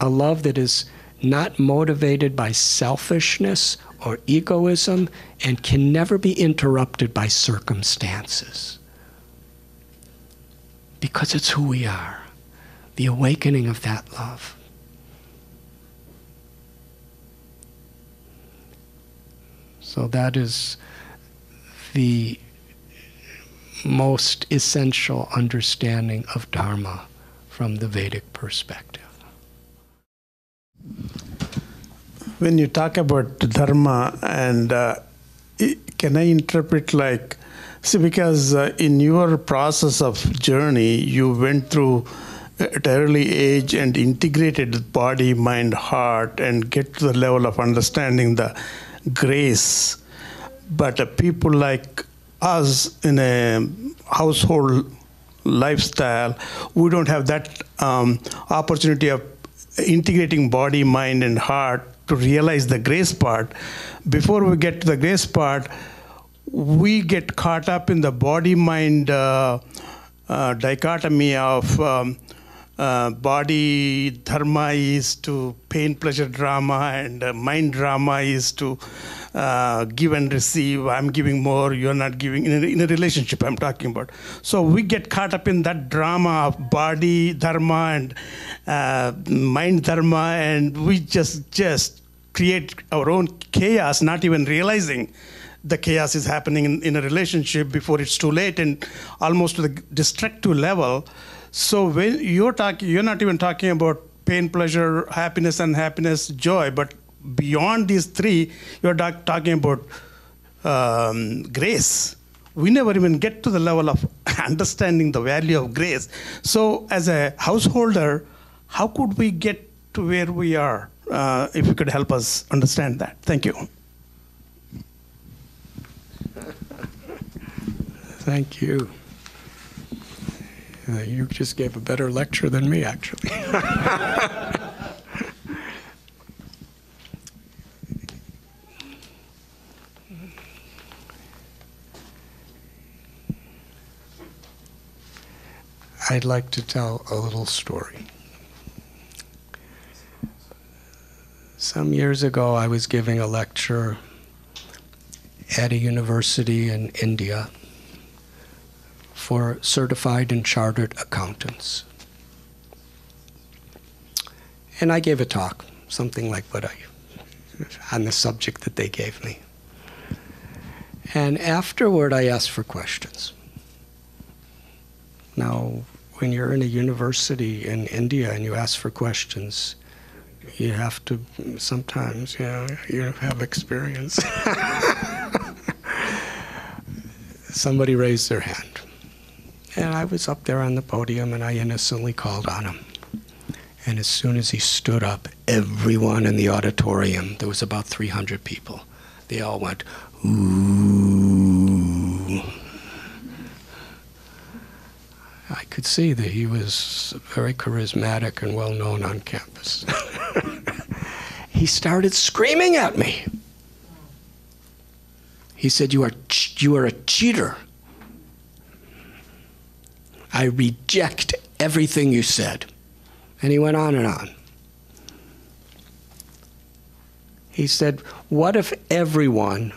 A love that is not motivated by selfishness or egoism and can never be interrupted by circumstances. Because it's who we are, the awakening of that love. So that is the most essential understanding of Dharma from the Vedic perspective. When you talk about Dharma, and uh, can I interpret like, see, because uh, in your process of journey, you went through at early age and integrated body, mind, heart, and get to the level of understanding the grace. But uh, people like us in a household lifestyle, we don't have that um, opportunity of integrating body, mind, and heart to realize the grace part. Before we get to the grace part, we get caught up in the body mind uh, uh, dichotomy of um, uh, body dharma is to pain pleasure drama and uh, mind drama is to uh, give and receive. I'm giving more. You're not giving. In a, in a, relationship i'm talking about. So we get caught up in that drama of body dharma and uh, mind dharma and we just just create our own chaos not even realizing the chaos is happening in, in a relationship before it's too late and almost to the destructive level. So when you're talking, you're not even talking about pain, pleasure, happiness, unhappiness, joy, but beyond these three, you're talking about um, grace. We never even get to the level of understanding the value of grace. So, as a householder, how could we get to where we are? Uh, if you could help us understand that. Thank you. Thank you. Uh, you just gave a better lecture than me, actually. I'd like to tell a little story. Some years ago, I was giving a lecture at a university in India for certified and chartered accountants. And I gave a talk, something like what I, on the subject that they gave me. And afterward, I asked for questions. Now, when you're in a university in India and you ask for questions, you have to sometimes, you know, you have experience. Somebody raised their hand. And I was up there on the podium and I innocently called on him. And as soon as he stood up, everyone in the auditorium, there was about 300 people, they all went, ooh. I could see that he was very charismatic and well known on campus. he started screaming at me. He said, You are, you are a cheater. I reject everything you said. And he went on and on. He said, What if everyone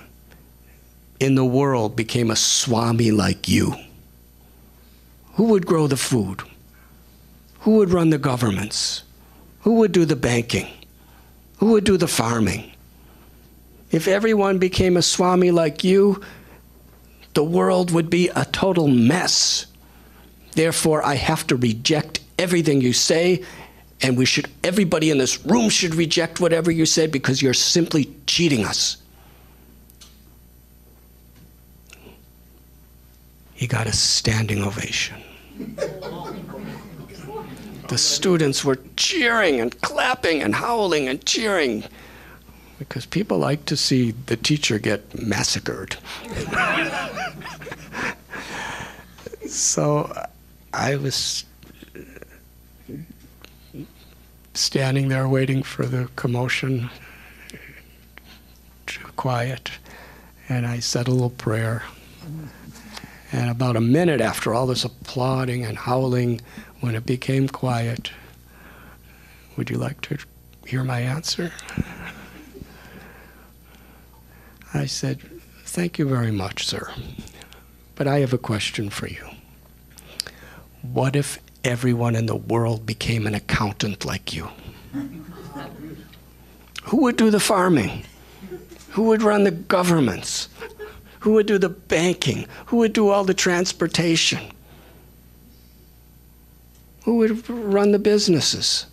in the world became a Swami like you? Who would grow the food? Who would run the governments? Who would do the banking? Who would do the farming? If everyone became a Swami like you, the world would be a total mess. Therefore, I have to reject everything you say, and we should everybody in this room should reject whatever you said because you're simply cheating us. He got a standing ovation. the students were cheering and clapping and howling and cheering because people like to see the teacher get massacred. so I was standing there waiting for the commotion to quiet, and I said a little prayer. And about a minute after all this applauding and howling, when it became quiet, Would you like to hear my answer? I said, Thank you very much, sir. But I have a question for you. What if everyone in the world became an accountant like you? Who would do the farming? Who would run the governments? Who would do the banking? Who would do all the transportation? Who would run the businesses?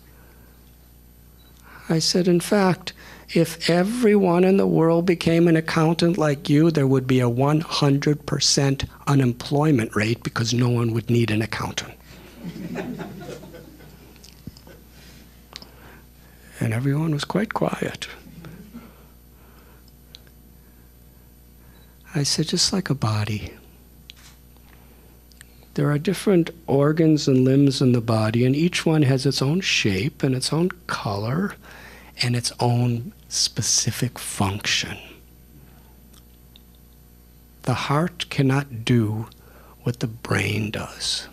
I said, in fact, if everyone in the world became an accountant like you, there would be a 100% unemployment rate because no one would need an accountant. and everyone was quite quiet. I said, just like a body. There are different organs and limbs in the body, and each one has its own shape and its own color and its own specific function. The heart cannot do what the brain does.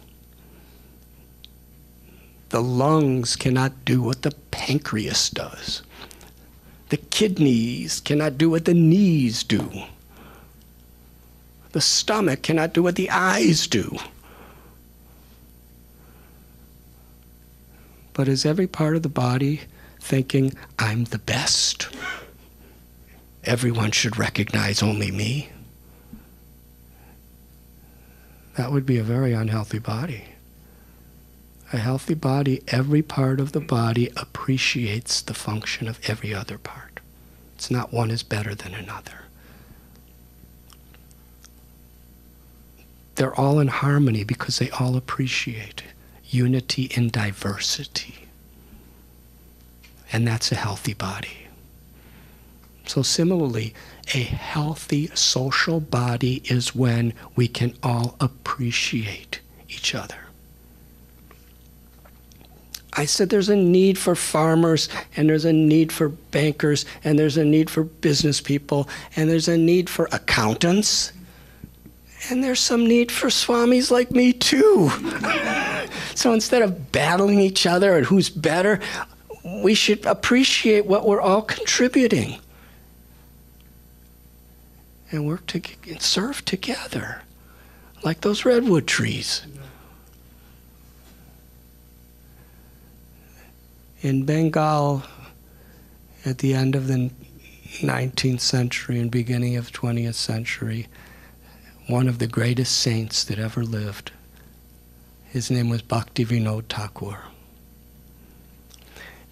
The lungs cannot do what the pancreas does. The kidneys cannot do what the knees do. The stomach cannot do what the eyes do. But is every part of the body thinking, I'm the best? Everyone should recognize only me. That would be a very unhealthy body. A healthy body, every part of the body appreciates the function of every other part. It's not one is better than another. They're all in harmony because they all appreciate unity in diversity. And that's a healthy body. So, similarly, a healthy social body is when we can all appreciate each other. I said there's a need for farmers, and there's a need for bankers, and there's a need for business people, and there's a need for accountants, and there's some need for swamis like me too. so instead of battling each other and who's better, we should appreciate what we're all contributing and work to and serve together like those redwood trees. In Bengal, at the end of the 19th century and beginning of 20th century, one of the greatest saints that ever lived. His name was Bhakti Vinod Thakur.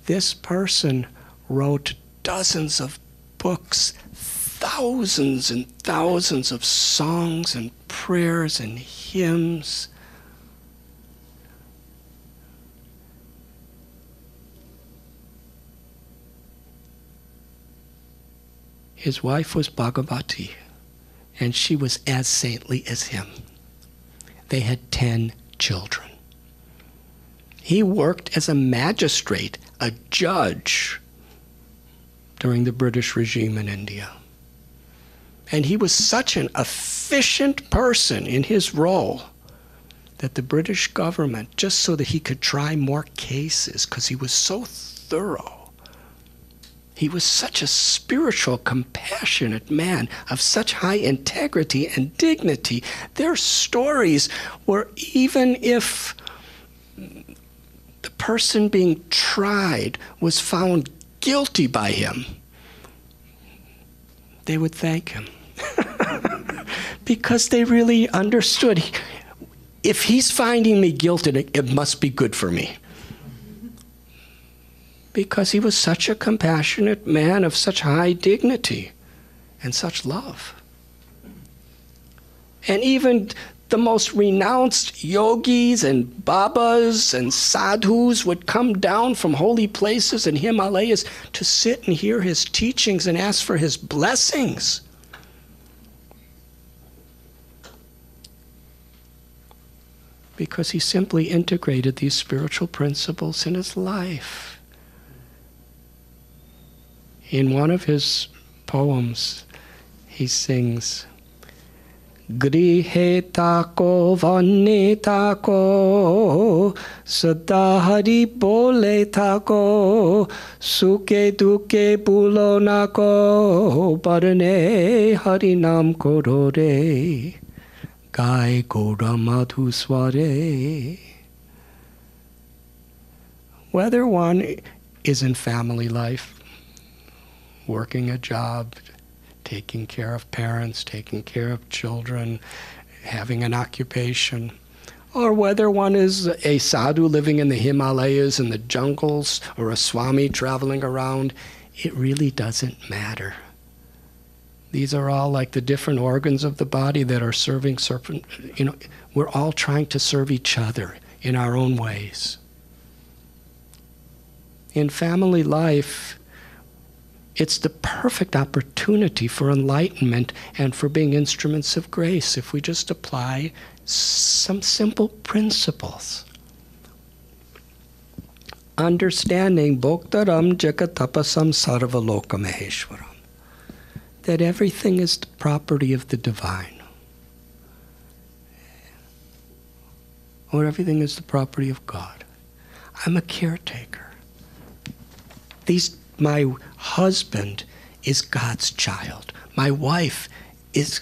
This person wrote dozens of books, thousands and thousands of songs and prayers and hymns. His wife was Bhagavati and she was as saintly as him. They had 10 children. He worked as a magistrate, a judge, during the British regime in India. And he was such an efficient person in his role that the British government, just so that he could try more cases, because he was so thorough, he was such a spiritual, compassionate man of such high integrity and dignity. Their stories were even if the person being tried was found guilty by him, they would thank him. because they really understood if he's finding me guilty, it must be good for me because he was such a compassionate man of such high dignity and such love. And even the most renounced yogis and babas and sadhus would come down from holy places in Himalayas to sit and hear his teachings and ask for his blessings. Because he simply integrated these spiritual principles in his life. In one of his poems, he sings, Grihe tako Grihetako vanetako sadahari boletako suke duke bulonako barane harinam korore gai goramadhu sware. Whether one is in family life working a job, taking care of parents, taking care of children, having an occupation, or whether one is a sadhu living in the Himalayas in the jungles or a swami traveling around, it really doesn't matter. These are all like the different organs of the body that are serving serpent. You know, we're all trying to serve each other in our own ways. In family life, it's the perfect opportunity for enlightenment and for being instruments of grace if we just apply some simple principles. Understanding Bhoktaram Jagatapasam Sarvaloka Maheshwaram. That everything is the property of the divine. Or everything is the property of God. I'm a caretaker. These my husband is God's child. My wife is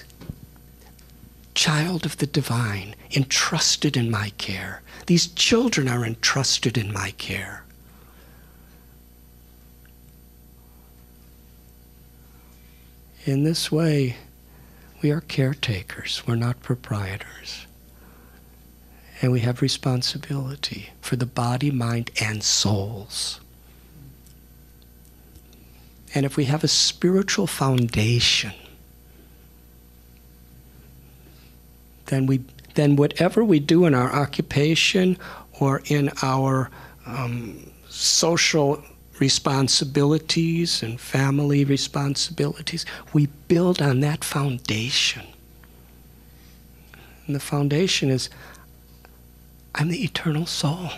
child of the divine, entrusted in my care. These children are entrusted in my care. In this way, we are caretakers, we're not proprietors. And we have responsibility for the body, mind, and souls. And if we have a spiritual foundation, then we then whatever we do in our occupation or in our um, social responsibilities and family responsibilities, we build on that foundation. And the foundation is I'm the eternal soul.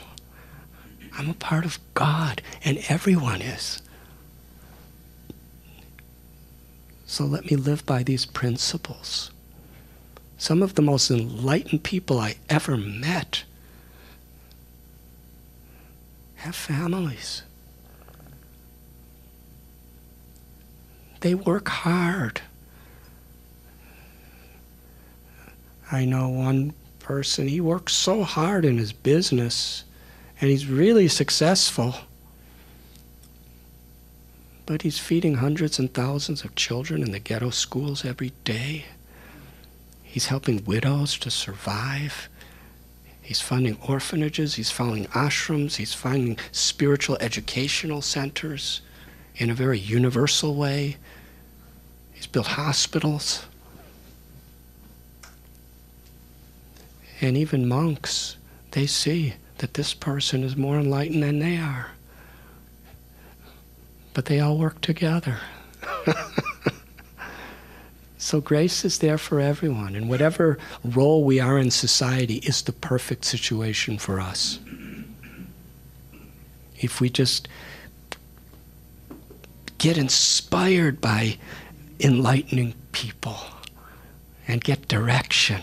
I'm a part of God, and everyone is. So let me live by these principles. Some of the most enlightened people I ever met have families. They work hard. I know one person, he works so hard in his business and he's really successful. But he's feeding hundreds and thousands of children in the ghetto schools every day. He's helping widows to survive. He's funding orphanages. He's funding ashrams. He's funding spiritual educational centers in a very universal way. He's built hospitals. And even monks, they see that this person is more enlightened than they are. But they all work together. so grace is there for everyone, and whatever role we are in society is the perfect situation for us. If we just get inspired by enlightening people and get direction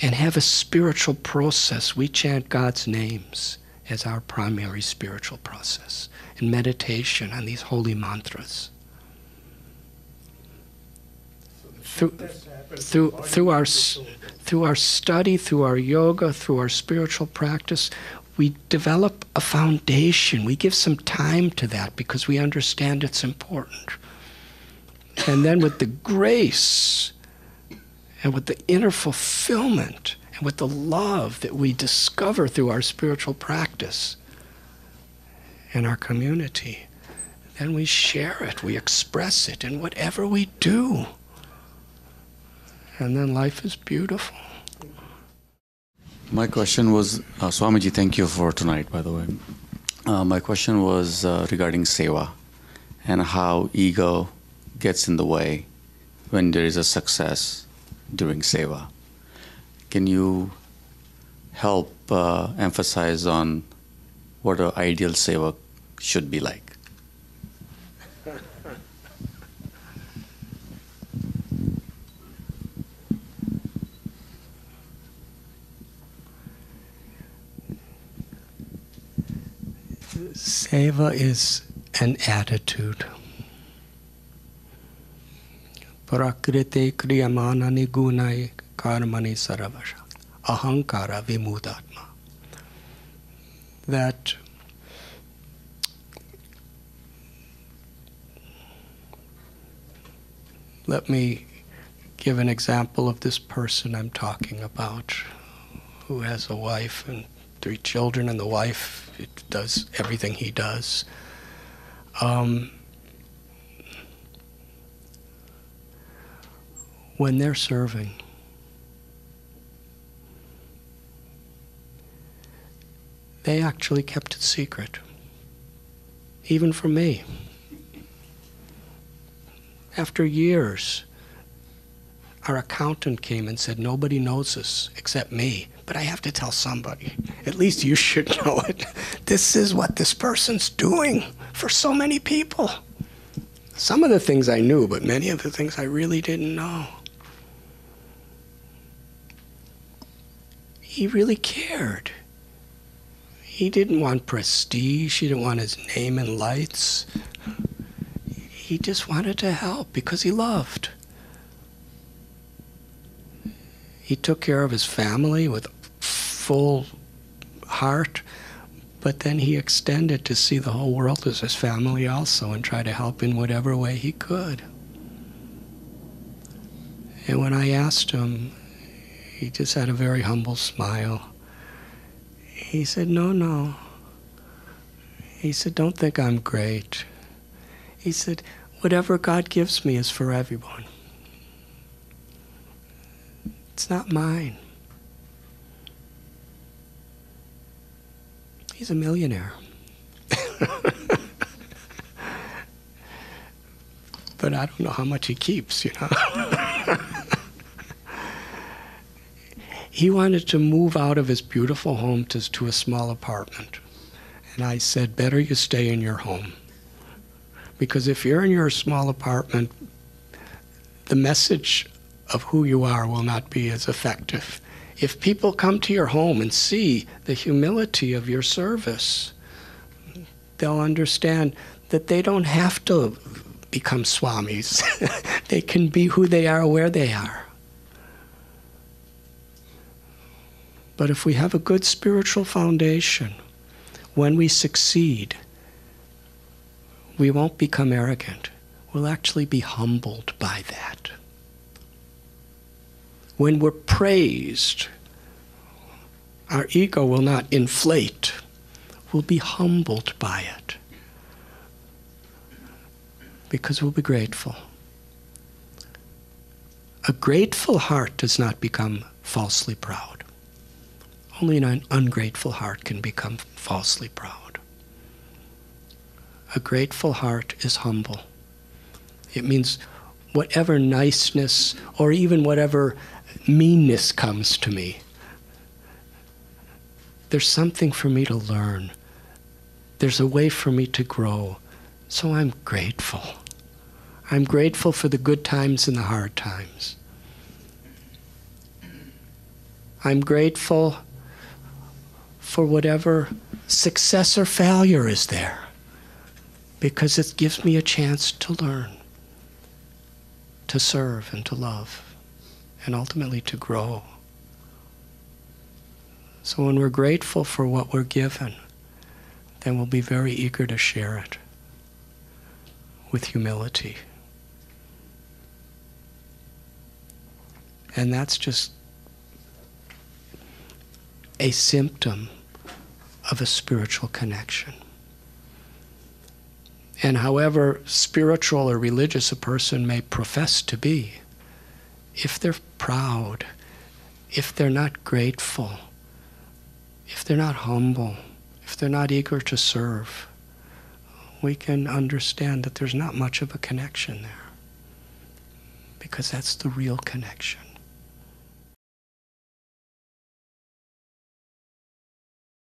and have a spiritual process. We chant God's names as our primary spiritual process and meditation on these holy mantras. Through, through, through, our, through our study, through our yoga, through our spiritual practice, we develop a foundation. We give some time to that because we understand it's important. And then with the grace and with the inner fulfillment and with the love that we discover through our spiritual practice in our community, then we share it, we express it in whatever we do. And then life is beautiful. My question was, uh, Swamiji, thank you for tonight, by the way. Uh, my question was uh, regarding seva and how ego gets in the way when there is a success during seva. Can you help uh, emphasize on what an ideal seva should be like. Seva is an attitude. Prakriti kriyamanani gunai karmani saravasha. Ahankara vimudat. Let me give an example of this person I'm talking about who has a wife and three children, and the wife does everything he does. Um, when they're serving, they actually kept it secret, even from me. After years, our accountant came and said, Nobody knows this except me, but I have to tell somebody. At least you should know it. This is what this person's doing for so many people. Some of the things I knew, but many of the things I really didn't know. He really cared. He didn't want prestige, he didn't want his name in lights. He just wanted to help because he loved. He took care of his family with full heart, but then he extended to see the whole world as his family also and try to help in whatever way he could. And when I asked him, he just had a very humble smile. He said, No, no. He said, Don't think I'm great. He said, Whatever God gives me is for everyone. It's not mine. He's a millionaire. but I don't know how much he keeps, you know. he wanted to move out of his beautiful home to, to a small apartment. And I said, better you stay in your home. Because if you're in your small apartment, the message of who you are will not be as effective. If people come to your home and see the humility of your service, they'll understand that they don't have to become swamis. they can be who they are where they are. But if we have a good spiritual foundation, when we succeed, we won't become arrogant. We'll actually be humbled by that. When we're praised, our ego will not inflate. We'll be humbled by it because we'll be grateful. A grateful heart does not become falsely proud. Only an ungrateful heart can become falsely proud. A grateful heart is humble. It means whatever niceness or even whatever meanness comes to me, there's something for me to learn. There's a way for me to grow. So I'm grateful. I'm grateful for the good times and the hard times. I'm grateful for whatever success or failure is there because it gives me a chance to learn, to serve, and to love, and ultimately to grow. So when we're grateful for what we're given, then we'll be very eager to share it with humility. And that's just a symptom of a spiritual connection. And however spiritual or religious a person may profess to be, if they're proud, if they're not grateful, if they're not humble, if they're not eager to serve, we can understand that there's not much of a connection there. Because that's the real connection.